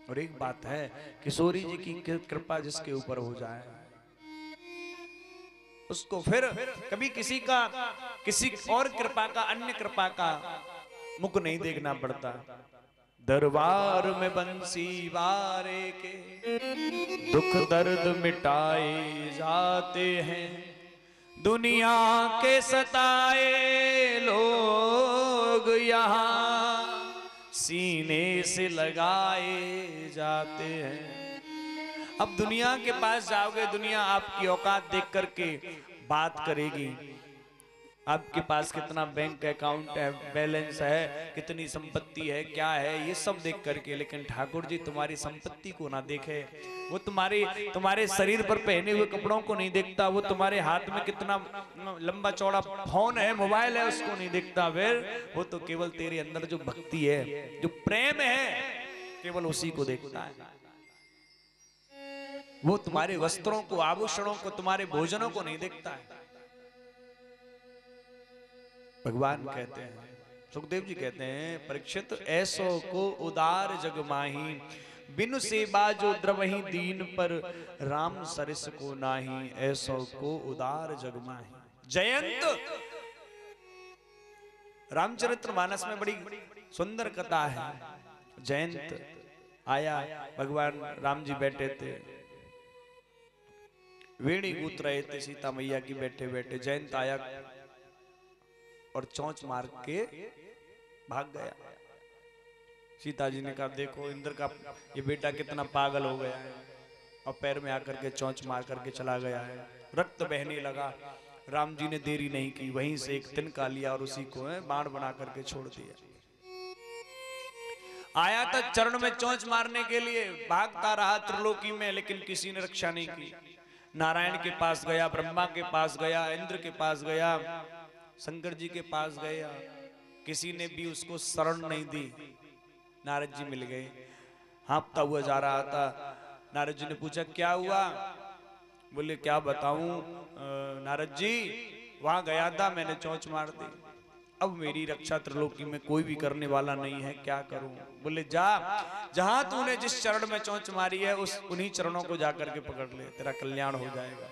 और एक बात है, किशोरी जी की कृपा जिसके ऊपर हो जाए, उसको फिर कभी किसी का, किसी और कृपा का, अन्य कृपा का मुख नहीं देखना पड़ता। दरबार में बंसी वारे के दुख दर्द मिटाए जाते हैं। दुनिया के सताए लोग यहाँ सीने से लगाए जाते हैं। अब दुनिया के पास जाओगे, दुनिया आपकी औकात देख करके बात करेगी। आपके पास कितना बैंक अकाउंट है बैलेंस है, कितनी संपत्ति है, क्या है, ये सब देख करके, लेकिन ठाकुर जी तुम्हारी संपत्ति को ना देखे। वो तुम्हारी, तुम्हारे शरीर पर पहने हुए कपड़ों को नहीं देखता, वो तुम्हारे हाथ में कितना लंबा चौड़ा फ़ोन है मोबाइल है, उसको नहीं देखता। फिर वो तो केवल तेरे अंदर जो भक्ति है, जो प्रेम है, केवल उसी को देखता है। वो तुम्हारे वस्त्रों को, आभूषणों को, तुम्हारे भोजनों को नहीं देखता है। भगवान कहते हैं। सुखदेव जी कहते हैं, परीक्षित ऐसो को उदार जग माही, बिनु सेवा जो द्रवही दीन पर राम सरस को नाही, ऐसो को उदार जग माही। जयंत! रामचरित्र मानस में बड़ी सुंदर कथा है। जयंत आया, भगवान राम जी बैठे थे। वेणी गूत रहे थे, सीता मैया की बैठे बैठे जयंत आया। और चौंच मार के भाग गया। सीता जी ने कहा, देखो, इंद्र का ये बेटा कितना पागल हो गया है। और पैर में आकर के चौंच मार करके चला गया है। रक्त बहने लगा। राम जी ने देरी नहीं की, वहीं से एक तिनका लिया और उसी को बाण बना करके छोड़ दिया। आया था चरण में चौंच मारने के लिए। भागता रहा त्रिलोकी में, लेकिन किसी ने रक्षा नहीं की। नारायण के पास गया, ब्रह्मा के पास गया, इंद्र के पास गया। शंकर जी के पास गया किसी ने भी उसको शरण नहीं दी। नारद जी मिल गए। हाँपता हुआ जा रहा था। नारद जी ने पूछा, क्या हुआ? बोले, क्या बताऊँ? नारद जी, वहाँ गया था, मैंने चौंच मार दी। अब मेरी रक्षा त्रिलोकी में कोई भी करने वाला नहीं है, क्या करूँ? बोले, जा। जहाँ तूने जिस चरण में चौंच मारी है, उस उन्हीं चरणों को जाकर के पकड़ ले। तेरा कल्याण हो जाएगा।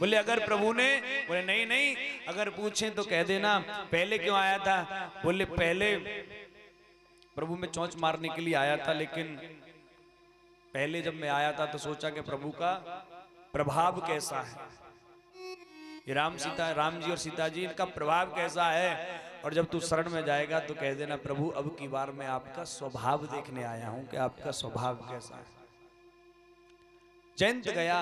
बोले अगर प्रभु ने बोले नहीं नहीं अगर पूछे तो कह देना। पहले क्यों आया था? बोले पहले प्रभु में चौंच मारने के लिए आया था लेकिन पहले जब मैं आया था तो सोचा कि प्रभु का प्रभाव कैसा है। राम सीता राम जी और सीता जी इनका प्रभाव कैसा है? और जब तू शरण में जाएगा तो कह देना प्रभु अब की बार मैं आपका स्वभाव देखने आया हूँ कि आपका स्वभाव कैसा है। जयंत गया।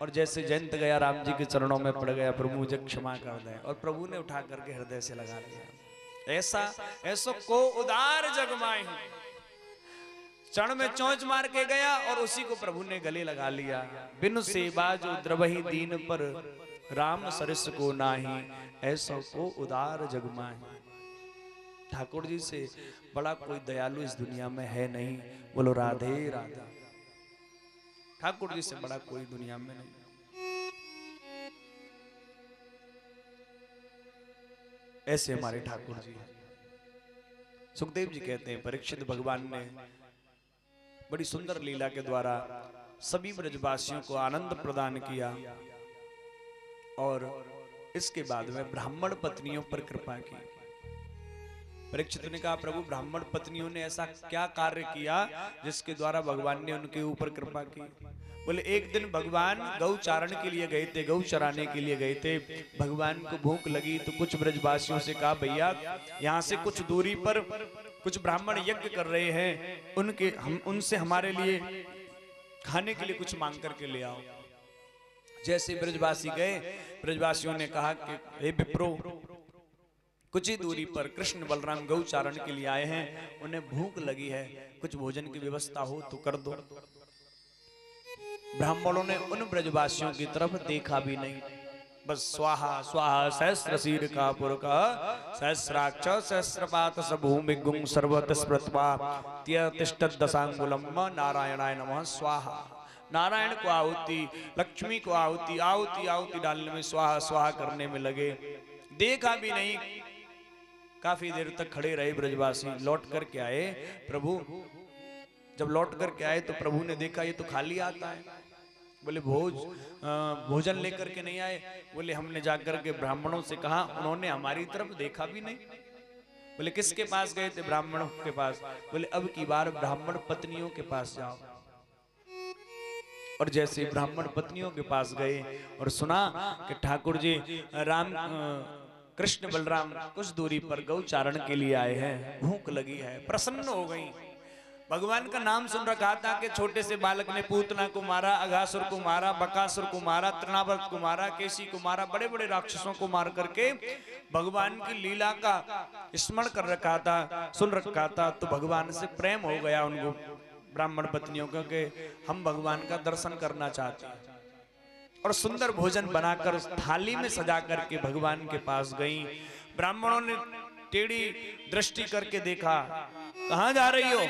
और जैसे जयंत गया, राम जी के चरणों में पड़ गया, प्रभु मुझे क्षमा कर दे। और प्रभु ने उठा करके हृदय से लगा लिया। ऐसा ऐसा को उदार जगमाई। चरण में चौंच मार के गया और उसी को प्रभु ने गले लगा लिया। बिन सेवा जो द्रवही दीन पर राम सरस को नाही। ऐसा को उदार जगमाही ठाकुर जी से, बड़ा कोई दयालु इस दुनिया में है नहीं। बोलो, राधे, राधा। ठाकुर जी से बड़ा कोई दुनिया में नहीं। ऐसे हमारे ठाकुर जी सुखदेव जी कहते हैं परीक्षित भगवान ने बड़ी सुंदर लीला के द्वारा सभी ब्रजवासियों को आनंद प्रदान किया। और इसके बाद में ब्राह्मण पत्नियों पर कृपा की। परीक्षित ने कहा प्रभु ब्राह्मण पत्नियों ने ऐसा क्या कार्य किया जिसके द्वारा भगवान ने उनके ऊपर कृपा की? बोले, एक दिन भगवान गौ चारण के लिए गए थे, गौ चराने के लिए गए थे। भगवान को भूख लगी तो कुछ ब्रजवासियों से कहा, भैया, यहाँ से कुछ दूरी पर कुछ ब्राह्मण यज्ञ कर रहे हैं। उनके, हम, उनसे हमारे लिए खाने के लिए कुछ मांग करके ले आओ। जैसे ब्रजवासी गए, ब्रजवासियों ने कहा कि, हे विप्रो कुछ ही दूरी पर कृष्ण बलराम गौचारण के लिए आए हैं। उन्हें भूख लगी है। कुछ भोजन की व्यवस्था हो तो कर दो। ब्राह्मणों ने उन ब्रजवासियों की तरफ़ देखा भी नहीं। बस स्वाहा स्वाहा, सहस्र शीर का पुर का सहस्राक्ष, सहस्रपात भूमि गुंग सर्वत स्मृतवा तिष्ट दशांगुलम नारायणाय नमः, स्वाहा। नारायण को आहुति, लक्ष्मी को आहुति आहुति आहुति डालने में स्वाहा स्वाहा करने में लगे। देखा भी नहीं। काफ़ी देर तक खड़े रहे ब्रजवासी, लौट करके आए। प्रभु, जब लौट करके आए तो प्रभु ने देखा, ये तो खाली आता है। बोले, भोज भोजन लेकर के नहीं आए? बोले, हमने जाकर के ब्राह्मणों से कहा, उन्होंने हमारी तरफ़ देखा भी नहीं। बोले, किसके पास गए थे ब्राह्मणों के पास? बोले, अब की बार ब्राह्मण पत्नियों के पास जाओ। और जैसे ब्राह्मण पत्नियों के पास गए, और सुना कि ठाकुर जी, राम कृष्ण बलराम कुछ दूरी पर गौचारण के लिए आए हैं। भूख लगी है, प्रसन्न हो गई। भगवान का नाम सुन रखा था कि छोटे से बालक ने पूतना को मारा, अघासुर को मारा, बकासुर को मारा, तृणावर्त को मारा, केसी को मारा बड़े बड़े राक्षसों को मार करके भगवान की लीला का स्मरण कर रखा था, सुन रखा था। तो भगवान से प्रेम हो गया उनको, ब्राह्मण पत्नियों को कि हम भगवान का दर्शन करना चाहते हैं। और सुंदर भोजन बनाकर थाली में सजा करके भगवान के पास गई। ब्राह्मणों ने टेढ़ी दृष्टि करके देखा, कहा जा रही हो?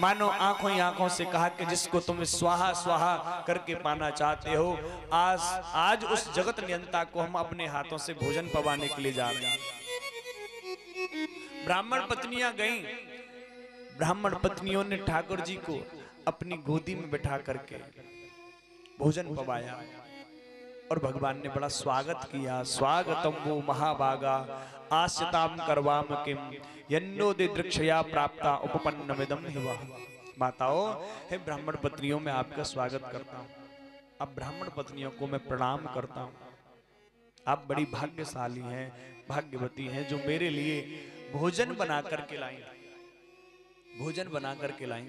मानो आँखों ही आँखों से कहा कि जिसको तुम स्वाहा स्वाहा करके पाना चाहते हो, आज आज उस जगत नियंता को हम अपने हाथों से भोजन पवाने के लिए जा रहे हैं। ब्राह्मण पत्नियाँ गईं। ब्राह्मण पत्नियों ने ठाकुर जी को अपनी गोदी में बैठा करके भोजन पवाया। और भगवान ने बड़ा स्वागत किया। स्वागतम वो महाभागा। आस्यताम करवाम किम यन्नोदि दृक्षया प्राप्ता उपपन्न विदम हिवा। माताओं, हे ब्राह्मण पत्नियों, में आपका स्वागत करता हूँ। अब ब्राह्मण पत्नियों को मैं प्रणाम करता हूँ। आप बड़ी भाग्यशाली हैं, भाग्यवती हैं, जो मेरे लिए भोजन बना करके लाई भोजन बना करके लाई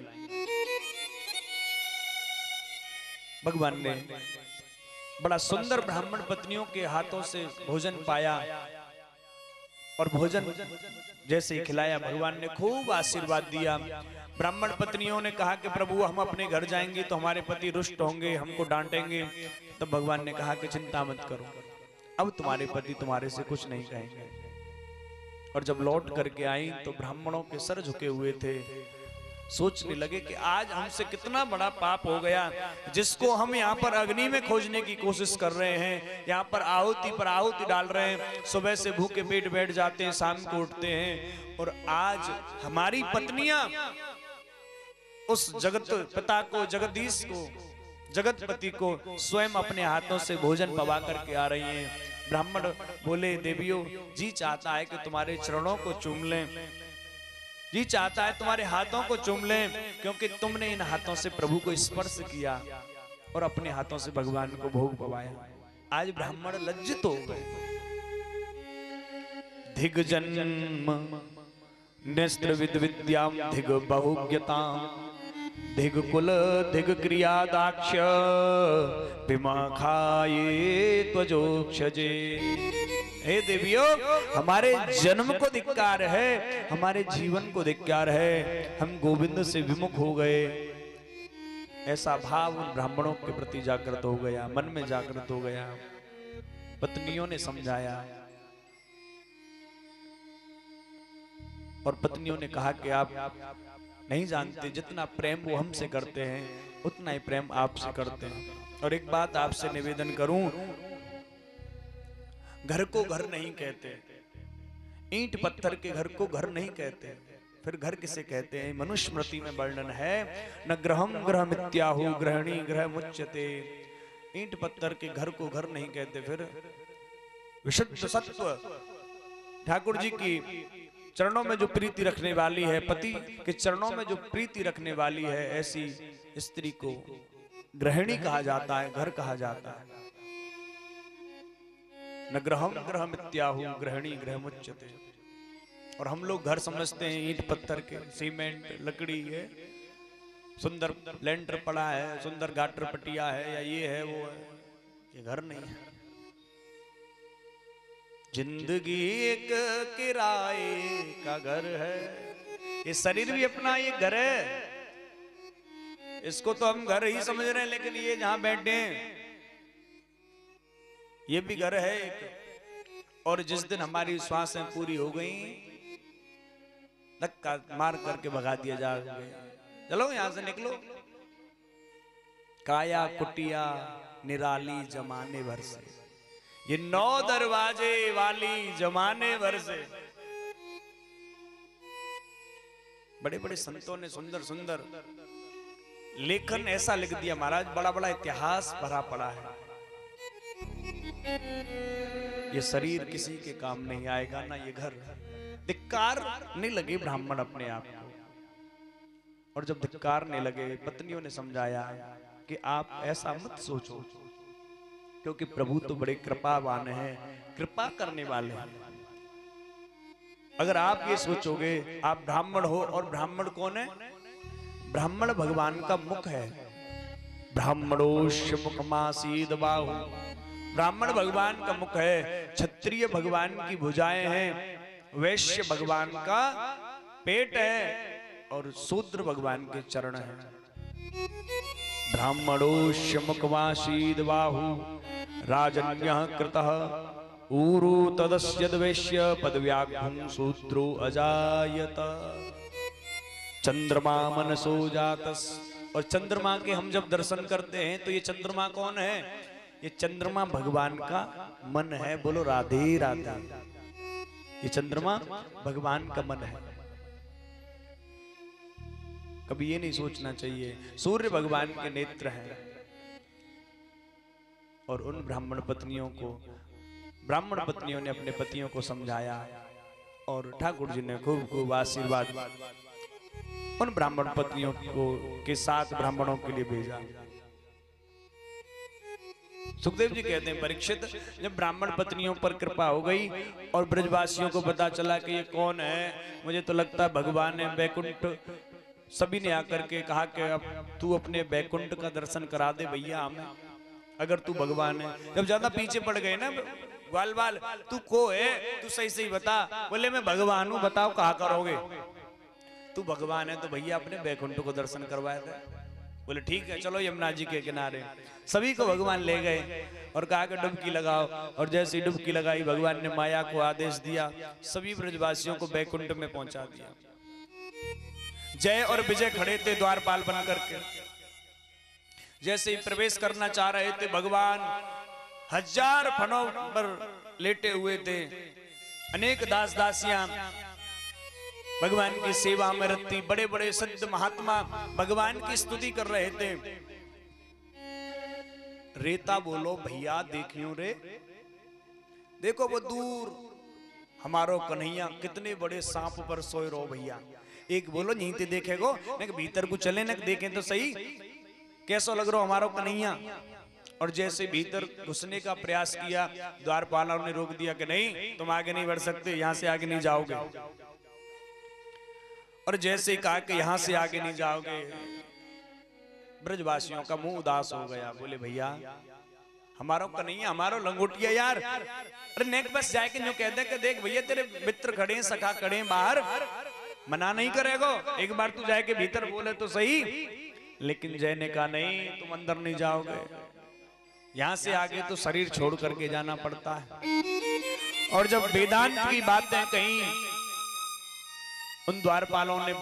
भगवान ने बड़ा सुंदर ब्राह्मण पत्नियों के हाथों से भोजन पाया और भोजन जैसे ही खिलाया भगवान ने खूब आशीर्वाद दिया। ब्राह्मण पत्नियों ने कहा कि प्रभु हम अपने घर जाएँगे तो हमारे पति रुष्ट होंगे हमको डांटेंगे। तब भगवान ने कहा कि चिंता मत करो। अब तुम्हारे पति तुम्हारे से कुछ नहीं कहेंगे। और जब लौट करके आई तो ब्राह्मणों के सर झुके हुए थे। सोचने लगे कि आज हमसे कितना बड़ा पाप हो गया, जिसको हम यहाँ पर अग्नि में खोजने की कोशिश कर रहे हैं। यहाँ पर आहुति पर आहुति डाल रहे हैं। सुबह से भूखे पेट बैठ जाते हैं, शाम को उठते हैं। और आज हमारी पत्नियाँ उस जगत पिता को, जगदीश को, जगतपति को स्वयं अपने हाथों से भोजन पवा करके आ रही हैं। ब्राह्मण बोले, देवियों, जी चाहता है कि तुम्हारे चरणों को चूम लें। जी चाहता है तुम्हारे हाथों को चुम लें, क्योंकि तुमने इन हाथों से प्रभु को स्पर्श किया और अपने हाथों से भगवान को भोग पवाया आज ब्राह्मण लज्जित हो गए। धिग जन्म नेस्त्र विद विद्याम धिग बहुज्ञता, धिग कुल, धिग क्रिया दाक्ष, पिमा खाए त्वजोक्षजे। हे देवियों, हमारे जन्म को धिक्कार है, हमारे जीवन को धिक्कार है। हम गोविंद से विमुख हो गए। ऐसा भाव उन ब्राह्मणों के प्रति जागृत हो गया, मन में जागृत हो गया। पत्नियों ने समझाया। और पत्नियों ने कहा कि आप नहीं जानते, जितना प्रेम वो हमसे करते हैं, उतना ही प्रेम आपसे करते हैं। और एक बात आपसे निवेदन करूँ घर को घर नहीं कहते। ईंट पत्थर के घर को घर नहीं कहते। फिर घर किसे कहते हैं? मनुष्य मनुस्मृति में वर्णन है, न ग्रहम ग्रह मित्याहु ग्रहणी ग्रह मुच्यते। ईंट पत्थर के घर को घर नहीं कहते। फिर विशुद्ध सत्व। ठाकुर जी की चरणों में जो प्रीति रखने वाली है, पति के चरणों में जो प्रीति रखने वाली है, ऐसी स्त्री को गृहिणी कहा जाता है, घर कहा जाता है। न ग्रहम ग्रह मित्याहु गृहिणी ग्रह मुच्यते और हम लोग घर समझते हैं, ईंट पत्थर के, सीमेंट, लकड़ी है, सुंदर लेंटर पड़ा है, सुंदर गाटर पटिया है, या ये है, वो है, ये घर नहीं है। ज़िंदगी एक किराए का घर है, ये शरीर भी अपना ये घर है। इसको तो हम घर ही समझ रहे हैं, लेकिन ये जहाँ बैठे हैं ये भी घर है एक। और जिस दिन हमारी श्वासें पूरी हो गई, धक्का मार करके भगा दिया जा चलो यहाँ से निकलो। काया कुटिया निराली जमाने भर से। ये नौ दरवाजे वाली जमाने भर से। बड़े बड़े संतों ने सुंदर सुंदर लेखन ऐसा लिख दिया महाराज, बड़ा बड़ा इतिहास भरा पड़ा है। ये शरीर किसी के काम नहीं आएगा, ना ये घर। धिक्कार नहीं लगे ब्राह्मण अपने आप को। और जब धिक्कार नहीं लगे, पत्नियों ने समझाया कि आप ऐसा मत सोचो, क्योंकि प्रभु तो बड़े कृपावान हैं, कृपा करने वाले हैं। अगर आप ये सोचोगे, आप ब्राह्मण हो, और ब्राह्मण कौन है? ब्राह्मण भगवान का मुख है। ब्राह्मणोष्य मुखमासीद बाहु। ब्राह्मण भगवान का मुख है क्षत्रिय भगवान की भुजाएँ हैं वैश्य भगवान का पेट है और शूद्र भगवान के चरण है। ब्राह्मणोष्य मुखमासीद बाहु राजन्य कृतः ऊरु तदस्य द्वेश्य पदव्याघ्रं शूद्रो अजायत। चंद्रमा मनसो जातस। और चंद्रमा के हम जब दर्शन करते हैं तो ये चंद्रमा कौन है? ये चंद्रमा भगवान का मन है, बोलो राधे राधे। ये चंद्रमा भगवान का मन है। कभी ये नहीं सोचना चाहिए, सूर्य भगवान के नेत्र हैं। और उन ब्राह्मण पत्नियों को, ब्राह्मण पत्नियों ने अपने पतियों को समझाया, और ठाकुर जी ने खूब खूब आशीर्वाद। उन ब्राह्मण पत्नियों को, के साथ ब्राह्मणों के लिए भेजा। सुखदेव जी कहते हैं, परीक्षित, जब ब्राह्मण पत्नियों पर कृपा हो गई और ब्रजवासियों को पता चला कि ये कौन है, मुझे तो लगता है भगवान है बैकुंठ। सभी ने आकर के कहा कि, अब तू अपने बैकुंठ का दर्शन करा दे भैया हमें, अगर तू भगवान है। जब ज़्यादा पीछे पड़ गए ना ग्वाल बाल तू को है? तू सही सही बता। बोले, मैं भगवान हूँ, बताओ कहा करोगे? तू भगवान है तो भैया अपने बैकुंठ को दर्शन करवाया थे। बोले ठीक है चलो यमुना जी के किनारे। सभी को भगवान ले गए और कहा कि डुबकी लगाओ। और जैसे डुबकी लगाई भगवान ने माया को आदेश दिया। सभी ब्रजवासियों को बैकुंठ में पहुँचा दिया। जय और विजय खड़े थे द्वारपाल बन करके जैसे ही प्रवेश करना चाह रहे थे भगवान हज़ार फनों पर लेटे हुए थे। अनेक दास दासियाँ भगवान की सेवा में रखती बड़े बड़े संत महात्मा भगवान की स्तुति कर रहे थे। रेता बोलो, भैया, देखियो रे। देखो वो दूर, हमारो कन्हैया, कितने बड़े सांप पर सोए रो भैया। एक बोलो, यहीं ते देखेगो। न भीतर को चले न देखें तो सही। कैसो लग रहा हमारो कन्हैया? और जैसे भीतर घुसने का प्रयास किया, द्वारपालों ने रोक दिया कि नहीं, तुम आगे नहीं बढ़ सकते, यहाँ से आगे नहीं जाओगे। और जैसे ही कहा कि यहाँ से आगे नहीं जाओगे। ब्रजवासियों का मुँह उदास हो गया। बोले भैया हमारा कन्हैया हमारा लंगोटिया यार। अरे नेक बस जाके जो कहते कि देख भैया तेरे मित्र खड़े हैं सखा खड़े हैं बाहर। मना नहीं करेगो। एक बार तू जाके भीतर बोले तो सही। लेकिन जय ने कहा नहीं तुम अंदर नहीं जाओगे। यहाँ से आगे तो शरीर छोड़ करके जाना पड़ता है। और जब वेदांत की बातें कही उन द्वारपालों ने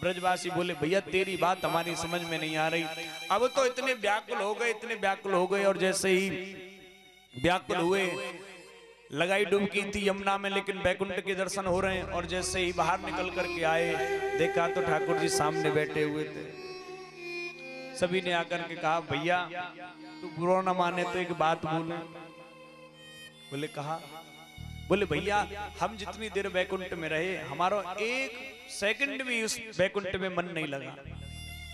ब्रजवासी बोले, भैया, तेरी बात हमारी समझ में नहीं आ रही। अब तो इतने व्याकुल हो गए, इतने व्याकुल हो गए और जैसे ही व्याकुल हुए, लगाई डुबकी थी यमुना में, लेकिन बैकुंठ के दर्शन हो रहे हैं और जैसे ही बाहर निकल करके आए, देखा तो ठाकुर जी सामने बैठे हुए थे। सभी ने आकर के कहा, भैया, तू बुरा न माने तो एक बात बोले। बोले, कहा? बोले भैया हम जितनी देर बैकुंठ में रहे हमारा एक सेकंड भी उस बैकुंठ में मन नहीं लगा।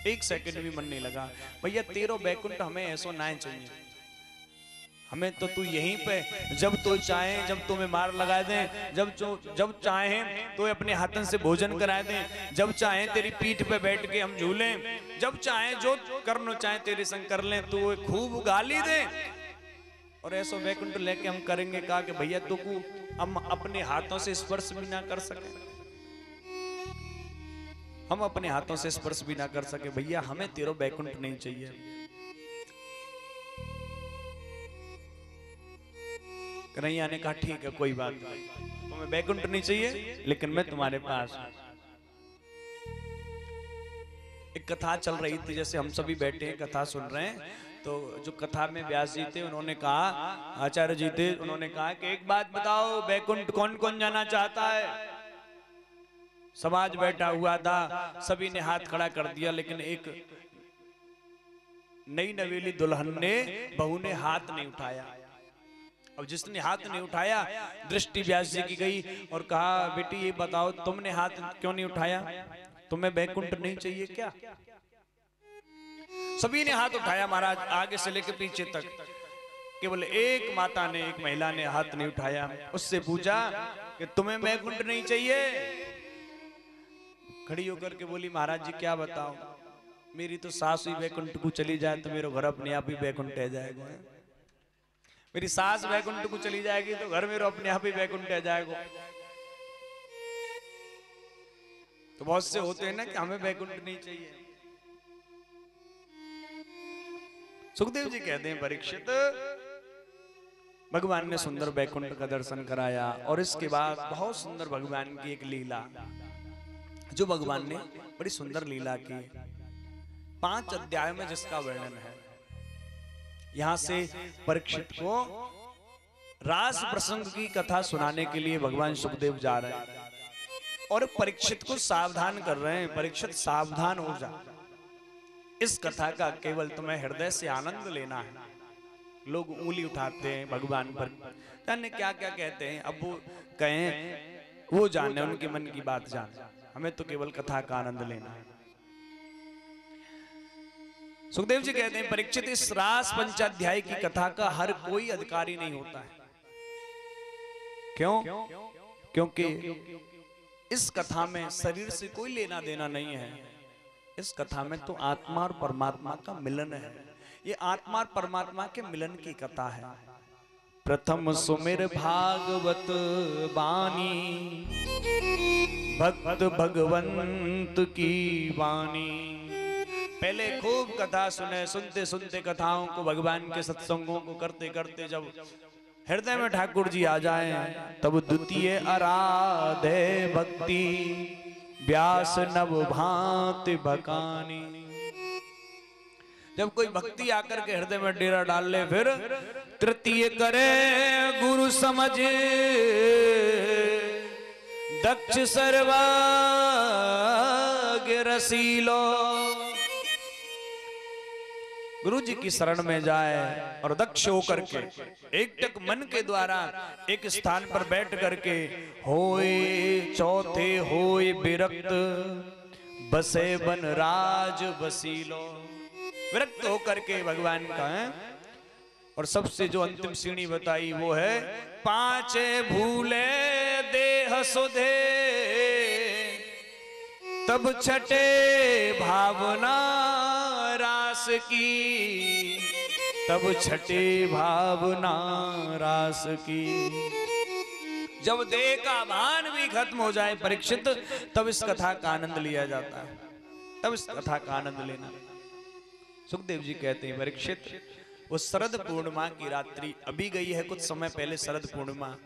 एक सेकंड भी मन नहीं लगा। भैया तेरो बैकुंठ हमें ऐसा ना चाहिए। हमें तो तू यहीं पे जब तो चाहे जब तुम्हें मार लगा दें जब जब चाहे तो अपने हाथन से भोजन करा दें। जब चाहे तेरी पीठ पे बैठ के हम झूलें जब चाहे जो करना चाहे तेरे संग कर लें तो खूब गाली दे। और ऐसा वैकुंठ लेके हम करेंगे, कहा कि भैया तो हम अपने हाथों से स्पर्श भी ना कर सके। हम अपने हाथों से स्पर्श भी ना कर सके। भैया, हमें तेरो बैकुंठ नहीं चाहिए। कन्हैया ने कहा, ठीक है, कोई बात नहीं। तुम्हें बैकुंठ नहीं चाहिए, लेकिन मैं तुम्हारे पास एक कथा चल रही थी, जैसे हम सभी बैठे हैं, कथा सुन रहे हैं। तो जो कथा में व्यास जी थे, उन्होंने कहा, आचार्य जी थे, उन्होंने कहा कि एक बात बताओ बैकुंठ कौन कौन जाना चाहता है? समाज बैठा हुआ था, सभी ने हाथ खड़ा कर दिया, लेकिन एक नई नवेली दुल्हन ने, बहू ने हाथ नहीं उठाया। अब जिसने हाथ नहीं उठाया, दृष्टि व्यास जी की गई और कहा, बेटी, ये बताओ, तुमने हाथ क्यों नहीं उठाया? तुम्हें बैकुंठ नहीं चाहिए क्या? सभी ने हाथ उठाया महाराज, आगे से लेकर पीछे तक। केवल एक माता ने, एक महिला ने हाथ नहीं उठाया। उससे पूछा कि तुम्हें बैकुंठ नहीं चाहिए? खड़ी होकर के बोली, महाराज जी, क्या बताओ मेरी तो सास ही वैकुंठ को चली जाए तो मेरा घर अपने आप ही वैकुंठ रह जाएगा। मेरी सास वैकुंठ को चली जाएगी तो घर मेरा अपने आप ही वैकुंठ रह जाएगा। तो बहुत से होते हैं ना कि हमें वैकुंठ नहीं चाहिए। सुखदेव जी कहते हैं, परीक्षित, भगवान ने सुंदर वैकुंठ का दर्शन कराया और इसके बाद बहुत सुंदर भगवान की एक लीला, जो भगवान ने बड़ी सुंदर लीला की। पाँच अध्याय में जिसका वर्णन है, यहाँ से परीक्षित को रास प्रसंग की कथा सुनाने के लिए भगवान सुखदेव जा रहे हैं और परीक्षित को सावधान कर रहे हैं, परीक्षित सावधान हो जा इस कथा का केवल तुम्हें हृदय से आनंद लेना है। लोग उंगली उठाते हैं भगवान पर। जाने क्या क्या कहते हैं? अब वो कहें, वो जाने उनके मन की बात जाने। हमें तो केवल कथा का आनंद लेना है। सुखदेव जी कहते हैं, परीक्षित, इस रास पंचाध्याय की कथा का हर कोई अधिकारी नहीं होता है। क्यों? क्योंकि इस कथा में शरीर से कोई लेना देना नहीं है। इस कथा में तो आत्मा और परमात्मा का मिलन है। ये आत्मा और परमात्मा के मिलन की कथा है। प्रथम सुमिर भागवत बानी। भक्त भगवंत की वाणी। पहले खूब कथा सुने, सुनते सुनते कथाओं को भगवान के सत्संगों को करते करते जब हृदय में ठाकुर जी आ जाए, तब द्वितीय आराधे भक्ति। व्यास नव भांति भकानी। जब कोई भक्ति आकर के हृदय में डेरा डाल ले फिर तृतीय करे गुरु समझ। दक्ष सर्वाग रसीलो गुरु जी की शरण में जाए और दक्ष होकर के एक टक मन के द्वारा एक स्थान पर बैठ करके, होए चौथे होए विरक्त, बसे बन राज बसीलो विरक्त होकर के भगवान का है। और सबसे जो अंतिम सीढ़ी बताई वो है, पांचे भूले देह सुधे। तब छठे भावना रास की। तब छठे भावना रास की। जब देह का भान भी खत्म हो जाए परीक्षित, तब इस कथा का आनंद लिया जाता है। तब इस कथा का आनंद लेना। सुखदेव जी कहते हैं, परीक्षित, वो शरद पूर्णिमा की रात्रि अभी गई है, कुछ समय पहले शरद पूर्णिमा।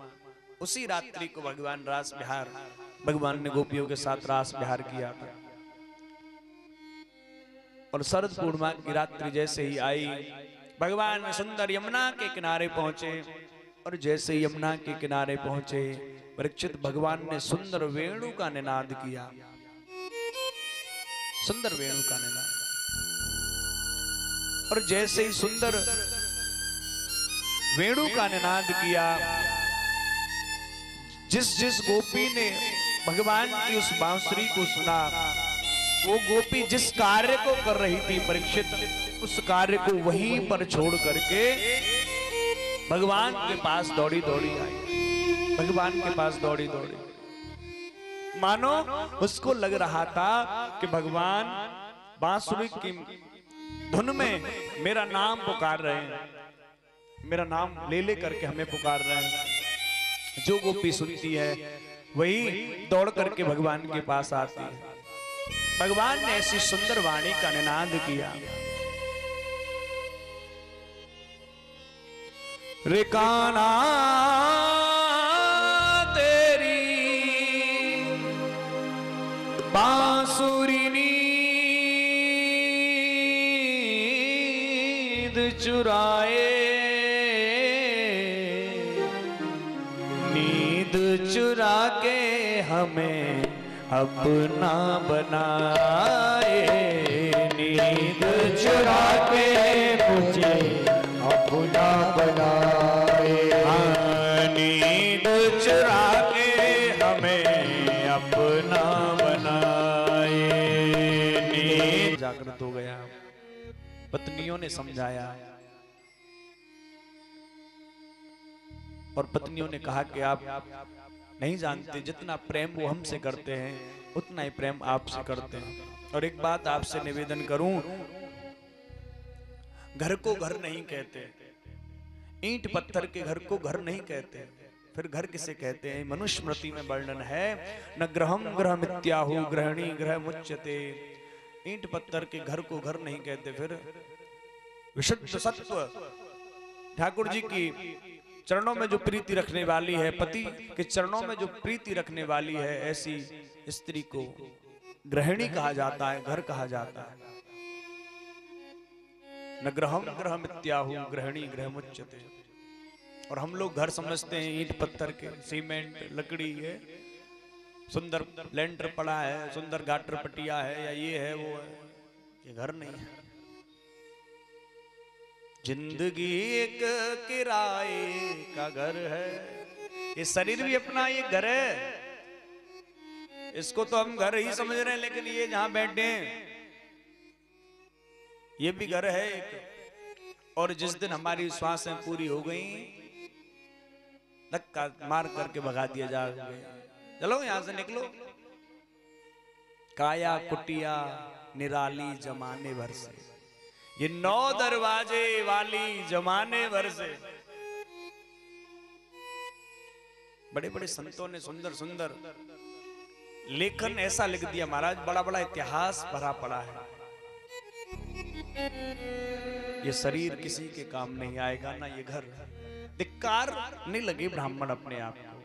उसी रात्रि को भगवान रास बिहार भगवान ने गोपियों के साथ रास बिहार किया था। और शरद पूर्णिमा की रात्रि जैसे ही आई, भगवान सुंदर यमुना के किनारे पहुँचे और जैसे यमुना के किनारे पहुँचे, परीक्षित भगवान ने सुंदर वेणु का निनाद किया। सुंदर वेणु का निनाद। और जैसे ही सुंदर वेणु का निनाद किया, जिस जिस गोपी ने भगवान की उस बांसुरी को सुना वो गोपी जिस कार्य को कर रही थी परीक्षित, उस कार्य को वहीं पर छोड़ करके भगवान के पास दौड़ी दौड़ी आई। भगवान के पास दौड़ी दौड़ी। मानो, उसको लग रहा था कि भगवान बांसुरी की धुन में मेरा नाम पुकार रहे हैं। मेरा नाम ले ले करके हमें पुकार रहे हैं। जो गोपी सुनती है, वही दौड़ करके भगवान के पास आती है। भगवान ने ऐसी सुंदर वाणी का निनाद किया। रिकाना तेरी बांसुरी नींद चुराए, नींद चुरा के हमें अपना बनाए नींद चुरा के मुझे अपना बनाए। हाँ, नींद चुरा के हमें अपना बनाए। नींद जागृत हो गया। पत्नियों ने समझाया। और पत्नियों ने कहा कि आप नहीं जानते, जितना प्रेम वो हमसे करते हैं, उतना ही प्रेम आपसे करते हैं। और एक बात आपसे निवेदन करूँ, घर को घर नहीं कहते। ईंट पत्थर के घर को घर नहीं कहते। फिर घर किसे कहते हैं? मनुष्य मनुस्मृति में वर्णन है, न ग्रहम ग्रह मित्याहु ग्रहणी ग्रह मुच्यते। ईंट पत्थर के घर को घर नहीं कहते। फिर विशुद्ध सत्व, ठाकुर जी की चरणों में जो प्रीति रखने वाली है, पति के चरणों में जो प्रीति रखने वाली है, ऐसी स्त्री को गृहिणी कहा जाता है, घर कहा जाता है। न ग्रहम ग्रह मित्याहु गृहिणी ग्रह और हम लोग घर समझते हैं, ईंट पत्थर के, सीमेंट, लकड़ी है, सुंदर लेंटर पड़ा है, सुंदर गाटर पटिया है, या ये है, वो है। ये घर नहीं है। ज़िंदगी एक किराए का घर है। ये शरीर भी अपना ये घर है। इसको तो हम घर ही समझ रहे हैं, लेकिन ये जहाँ बैठे हैं, ये भी घर है एक। और जिस दिन हमारी श्वासें पूरी हो गई, धक्का मार करके भगा दिया जा चलो यहाँ से निकलो। काया कुटिया निराली जमाने भर से। ये नौ दरवाजे वाली जमाने भर से बड़े बड़े संतों ने सुंदर सुंदर लेखन ऐसा लिख दिया, महाराज, बड़ा बड़ा इतिहास भरा पड़ा है। ये शरीर किसी के काम नहीं आएगा, ना ये घर। धिक्कार नहीं लगे ब्राह्मण अपने आप को।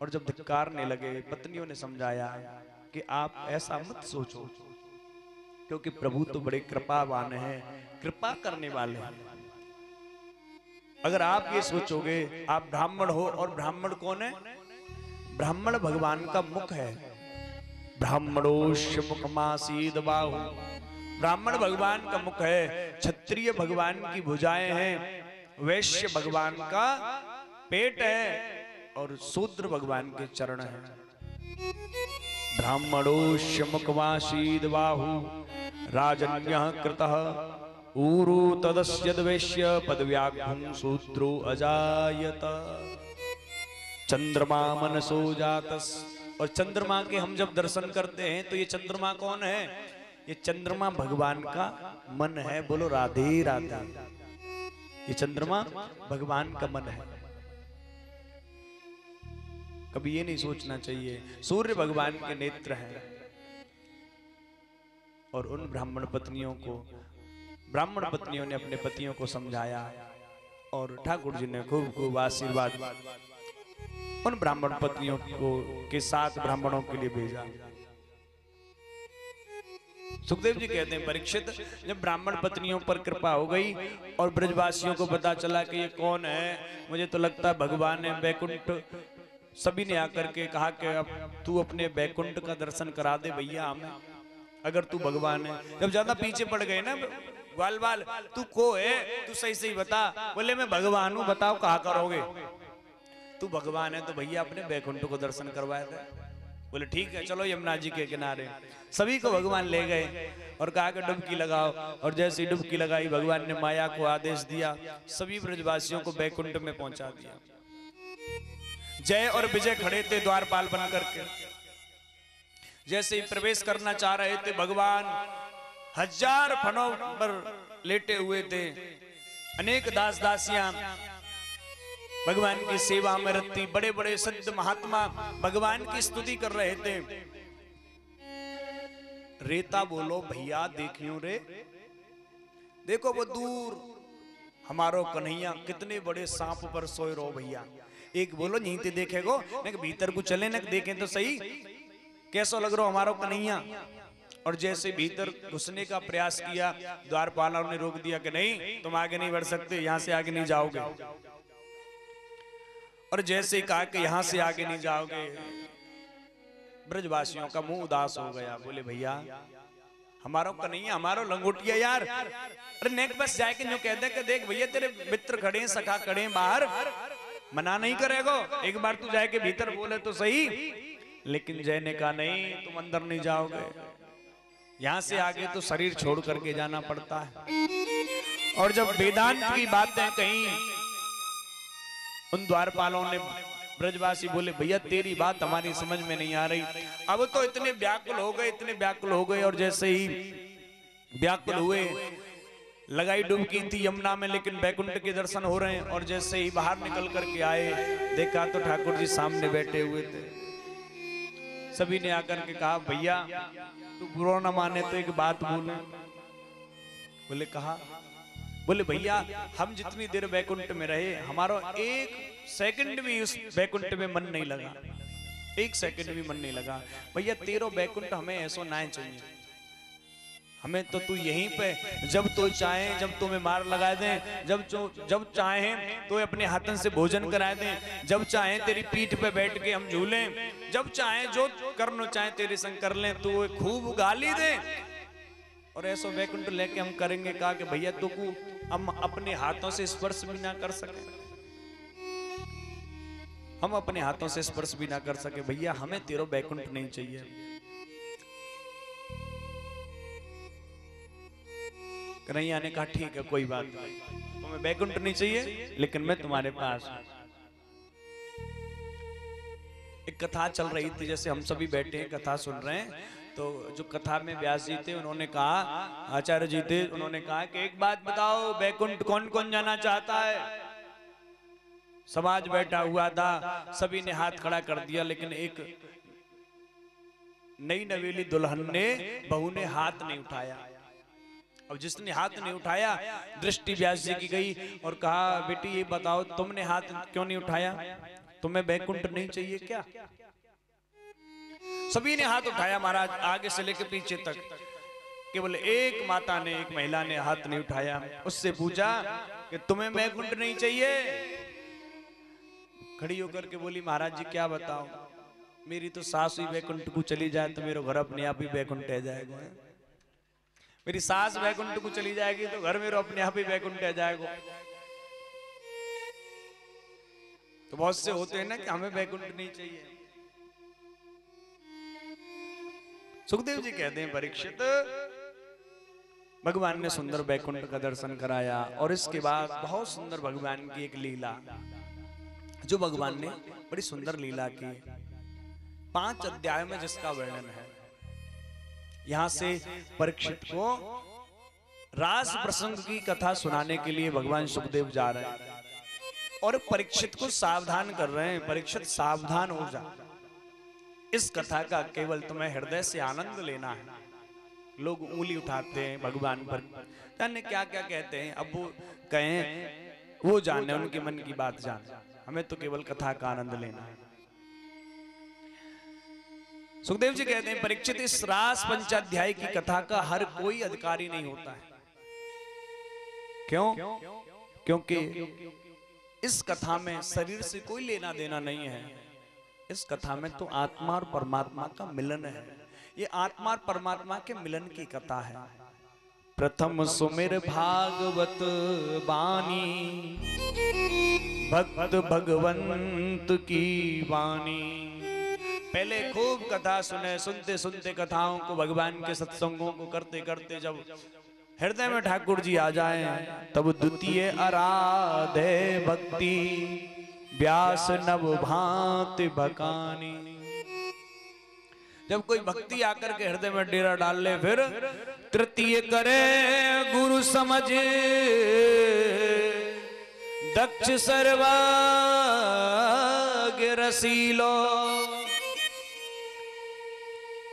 और जब धिक्कार नहीं लगे, पत्नियों ने समझाया कि आप ऐसा मत सोचो। क्योंकि प्रभु तो बड़े कृपावान हैं, कृपा करने वाले हैं। अगर आप ये सोचोगे, आप ब्राह्मण हो और ब्राह्मण कौन है? ब्राह्मण भगवान का मुख है। ब्राह्मणोश मुखमासीद बाहु। ब्राह्मण भगवान का मुख है, क्षत्रिय भगवान की भुजाएँ हैं, वैश्य भगवान का पेट है और शूद्र भगवान के चरण है। ब्राह्मणोश मुखमासीद बाहु राजन्य कृत। ऊरु तदस्य द्वेश्य पदव्याघ्रं शूद्रो अजायत। चंद्रमा मनसो जातस। और चंद्रमा के हम जब दर्शन करते हैं तो ये चंद्रमा कौन है? ये चंद्रमा भगवान का मन है। बोलो, राधे राधे। ये चंद्रमा भगवान का मन है। कभी ये नहीं सोचना चाहिए। सूर्य भगवान के नेत्र हैं और उन ब्राह्मण पत्नियों को, ब्राह्मण पत्नियों ने अपने पतियों को समझाया और ठाकुर जी ने खूब खूब आशीर्वाद। उन ब्राह्मण पत्नियों को, के साथ ब्राह्मणों के लिए भेजा। सुखदेव जी कहते हैं, परीक्षित, जब ब्राह्मण पत्नियों पर कृपा हो गई और ब्रजवासियों को पता चला कि ये कौन है, मुझे तो लगता है भगवान है बैकुंठ सभी ने आकर के कहा कि अब तू अपने बैकुंठ का दर्शन करा दे भैया हमें, अगर तू भगवान है। जब ज़्यादा पीछे पड़ गए ना, ग्वाल बाल, तू को है, तू सही सही बता। बोले, मैं भगवान हूँ, बताओ कहा करोगे? तू भगवान है तो भैया अपने बैकुंठ को दर्शन करवाए थे बोले, ठीक है, चलो यमुना जी के किनारे। सभी को भगवान ले गए और कहा कि डुबकी लगाओ। और जैसे डुबकी लगाई, भगवान ने माया को आदेश दिया, सभी ब्रजवासियों को बैकुंठ में पहुँचा दिया। जय और विजय खड़े थे द्वारपाल बन करके। जैसे ही प्रवेश करना चाह रहे थे, भगवान हज़ार फनों पर लेटे हुए थे। अनेक दास दासियाँ भगवान की सेवा में रखती बड़े बड़े संत महात्मा भगवान की स्तुति कर रहे थे। रेता बोलो, भैया, देखियो रे। देखो वो दूर, हमारो कन्हैया, कितने बड़े सांप पर सोए रो भैया। एक बोलो, यहीं ते देखेगो। नहीं भीतर को चले न, देखे तो सही। कैसो लग रहा हमारो कन्हैया और जैसे भीतर घुसने का प्रयास किया, द्वारपालों ने रोक दिया कि नहीं, तुम आगे नहीं बढ़ सकते, यहाँ से आगे नहीं जाओगे। और जैसे कहा कि यहाँ से आगे नहीं जाओगे, ब्रजवासियों का मुँह उदास हो गया। बोले, भैया, हमारो कन्हैया हमारो लंगोटिया यार। अरे नेक बस जाए के जो कहते कि देख, भैया, तेरे मित्र खड़े हैं, सखा खड़े हैं बाहर। मना नहीं करेगो। एक बार तू जाए के भीतर बोले तो सही। लेकिन जय ने कहा नहीं, तुम अंदर नहीं जाओगे। यहाँ से आगे तो शरीर छोड़ करके जाना पड़ता है। और जब वेदांत की बातें कही, उन द्वारपालों ने ब्रजवासी बोले, भैया, तेरी बात हमारी समझ में नहीं आ रही। अब तो इतने व्याकुल हो गए, इतने व्याकुल हो गए, और जैसे ही व्याकुल हुए लगाई डुबकी थी यमुना में, लेकिन बैकुंठ के दर्शन हो रहे हैं और जैसे ही बाहर निकल करके आए, देखा तो ठाकुर जी सामने बैठे हुए थे। सभी ने आकर के कहा, भैया, तू बुरा न माने तो एक बात बोलूँ। बोले, कहा? बोले, भैया, हम जितनी देर बैकुंठ में रहे, हमारा एक सेकंड भी उस बैकुंठ में मन नहीं लगा। एक सेकंड भी मन नहीं लगा। भैया, तेरो बैकुंठ हमें ऐसा ना चाहिए। हमें तो तू यहीं पे, जब तो चाहे, जब तुम्हें मार लगा दें, जब जब चाहे तो अपने हाथन से भोजन करा दें, जब चाहे तेरी पीठ पे बैठ के हम झूलें, जब चाहे जो करना चाहे तेरे संग कर लें तो खूब गाली दे। और ऐसा वैकुंठ लेके हम करेंगे, कहा कि भैया तो हम अपने हाथों से स्पर्श भी ना कर सके। हम अपने हाथों से स्पर्श भी ना कर सके। भैया, हमें तेरो वैकुंठ नहीं चाहिए। कन्हैया ने कहा, ठीक है, कोई बात नहीं। तुम्हें बैकुंठ नहीं चाहिए, लेकिन मैं तुम्हारे पास एक कथा चल रही थी, जैसे हम सभी बैठे हैं, कथा सुन रहे हैं तो जो कथा में व्यास जी थे, उन्होंने कहा, आचार्य जी थे, उन्होंने कहा कि एक बात बताओ, बैकुंठ कौन कौन जाना चाहता है? समाज बैठा हुआ था, सभी ने हाथ खड़ा कर दिया, लेकिन एक नई नवेली दुल्हन ने, बहू ने हाथ नहीं उठाया। अब जिसने हाथ नहीं उठाया दृष्टि व्यास जी की गई और कहा बेटी ये बताओ तुमने हाथ क्यों नहीं उठाया? तुम्हें बैकुंठ नहीं चाहिए क्या? सभी ने हाथ उठाया महाराज आगे से लेकर पीछे तक। केवल एक माता ने एक महिला ने हाथ नहीं उठाया। उससे पूछा कि तुम्हें बैकुंठ नहीं चाहिए? खड़ी होकर के बोली महाराज जी क्या बताओ मेरी तो सास ही बैकुंठ को चली जाए तो मेरा घर अपने आप ही बैकुंठ रह जाएगा। मेरी सास वैकुंठ को चली जाएगी तो घर मेरा अपने आप ही वैकुंठ रह जाएगा। तो बहुत से होते हैं ना कि हमें वैकुंठ नहीं चाहिए। सुखदेव जी कहते हैं, परीक्षित, भगवान ने सुंदर वैकुंठ का दर्शन कराया और इसके बाद बहुत सुंदर भगवान की एक लीला, जो भगवान ने बड़ी सुंदर लीला की। पाँच अध्याय में जिसका वर्णन है यहाँ से परीक्षित को रास प्रसंग की कथा सुनाने के लिए भगवान सुखदेव जा रहे हैं। और परीक्षित को सावधान कर रहे हैं, परीक्षित सावधान हो जा। इस कथा का केवल तुम्हें हृदय से आनंद लेना है। लोग उंगली उठाते हैं भगवान पर। जाने क्या क्या कहते हैं? अब वो कहें, वो जाने, उनके मन की बात जाने। हमें तो केवल कथा का आनंद लेना है। सुखदेव जी कहते हैं परीक्षित इस रास पंचाध्याय की कथा का हर कोई अधिकारी नहीं होता है। क्यों? क्योंकि इस कथा में शरीर से कोई लेना देना नहीं है। इस कथा में तो आत्मा और परमात्मा का मिलन है। ये आत्मा और परमात्मा के मिलन की कथा है। प्रथम सुमिर भागवत वाणी भक्त भगवंत की वाणी पहले खूब कथा सुने, सुनते सुनते कथाओं को भगवान के सत्संगों को करते करते जब हृदय में ठाकुर जी आ जाए, तब द्वितीय आराधे भक्ति, व्यास नव भांति भकानी। जब कोई भक्ति आकर के हृदय में डेरा डाल ले, फिर तृतीय करे गुरु समझ। दक्ष सर्वाग रसीलो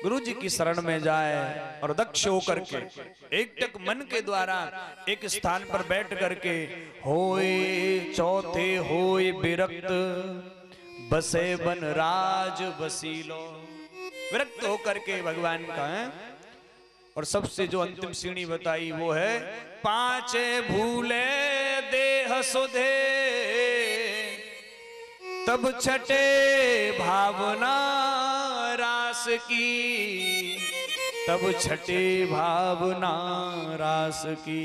गुरु जी की शरण में जाए और दक्ष होकर के एक टक मन के द्वारा एक स्थान पर बैठ करके होए, चौथे होए विरक्त, बसे बन राज बसीलो विरक्त होकर के भगवान का है। और सबसे जो अंतिम सीढ़ी बताई वो है, पांचे भूले देह सुधे। तब छठे भावना रास की तब छठे भावना रास की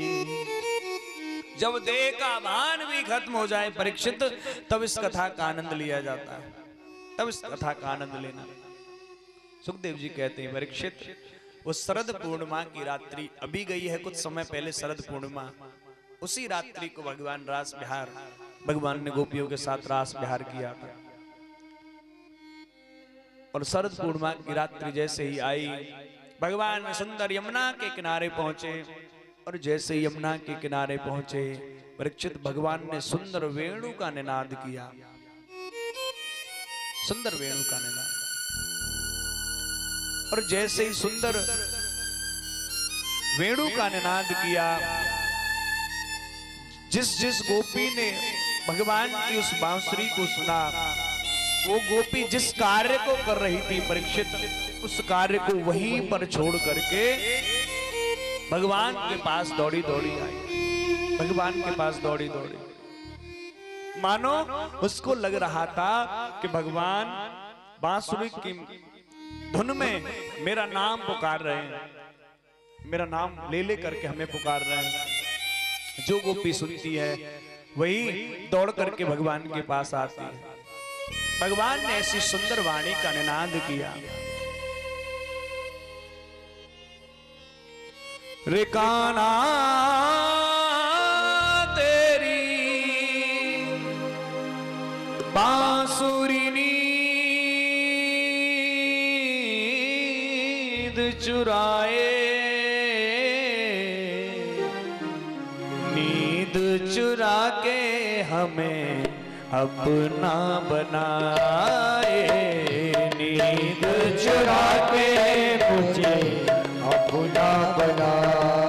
जब देह का भान भी खत्म हो जाए परीक्षित, तब इस कथा का आनंद लिया जाता है। तब इस कथा का आनंद लेना। सुखदेव जी कहते हैं, परीक्षित, वो शरद पूर्णिमा की रात्रि अभी गई है, कुछ समय पहले शरद पूर्णिमा। उसी रात्रि को भगवान रास बिहार भगवान ने गोपियों के साथ रास बिहार किया था। और शरद पूर्णिमा की रात्रि जैसे ही आई, भगवान सुंदर यमुना के किनारे पहुँचे और जैसे यमुना के किनारे पहुँचे, परीक्षित भगवान ने सुंदर वेणु का निनाद किया। सुंदर वेणु का निनाद। और जैसे ही सुंदर वेणु का निनाद किया, जिस जिस गोपी ने भगवान की उस बांसुरी को सुना वो गोपी जिस कार्य को कर रही थी परीक्षित, उस कार्य को वहीं पर छोड़ करके भगवान के पास दौड़ी दौड़ी आई। भगवान के पास दौड़ी दौड़ी। मानो, उसको लग रहा था कि भगवान बांसुरी की धुन में मेरा नाम पुकार रहे हैं। मेरा नाम ले ले करके हमें पुकार रहे हैं। जो गोपी सुनती है, वही दौड़ करके भगवान के पास आती है। भगवान ने ऐसी सुंदर वाणी का निनाद किया। रिकाना तेरी अपना बनाए नींद चुरा के मुझे अपना बनाए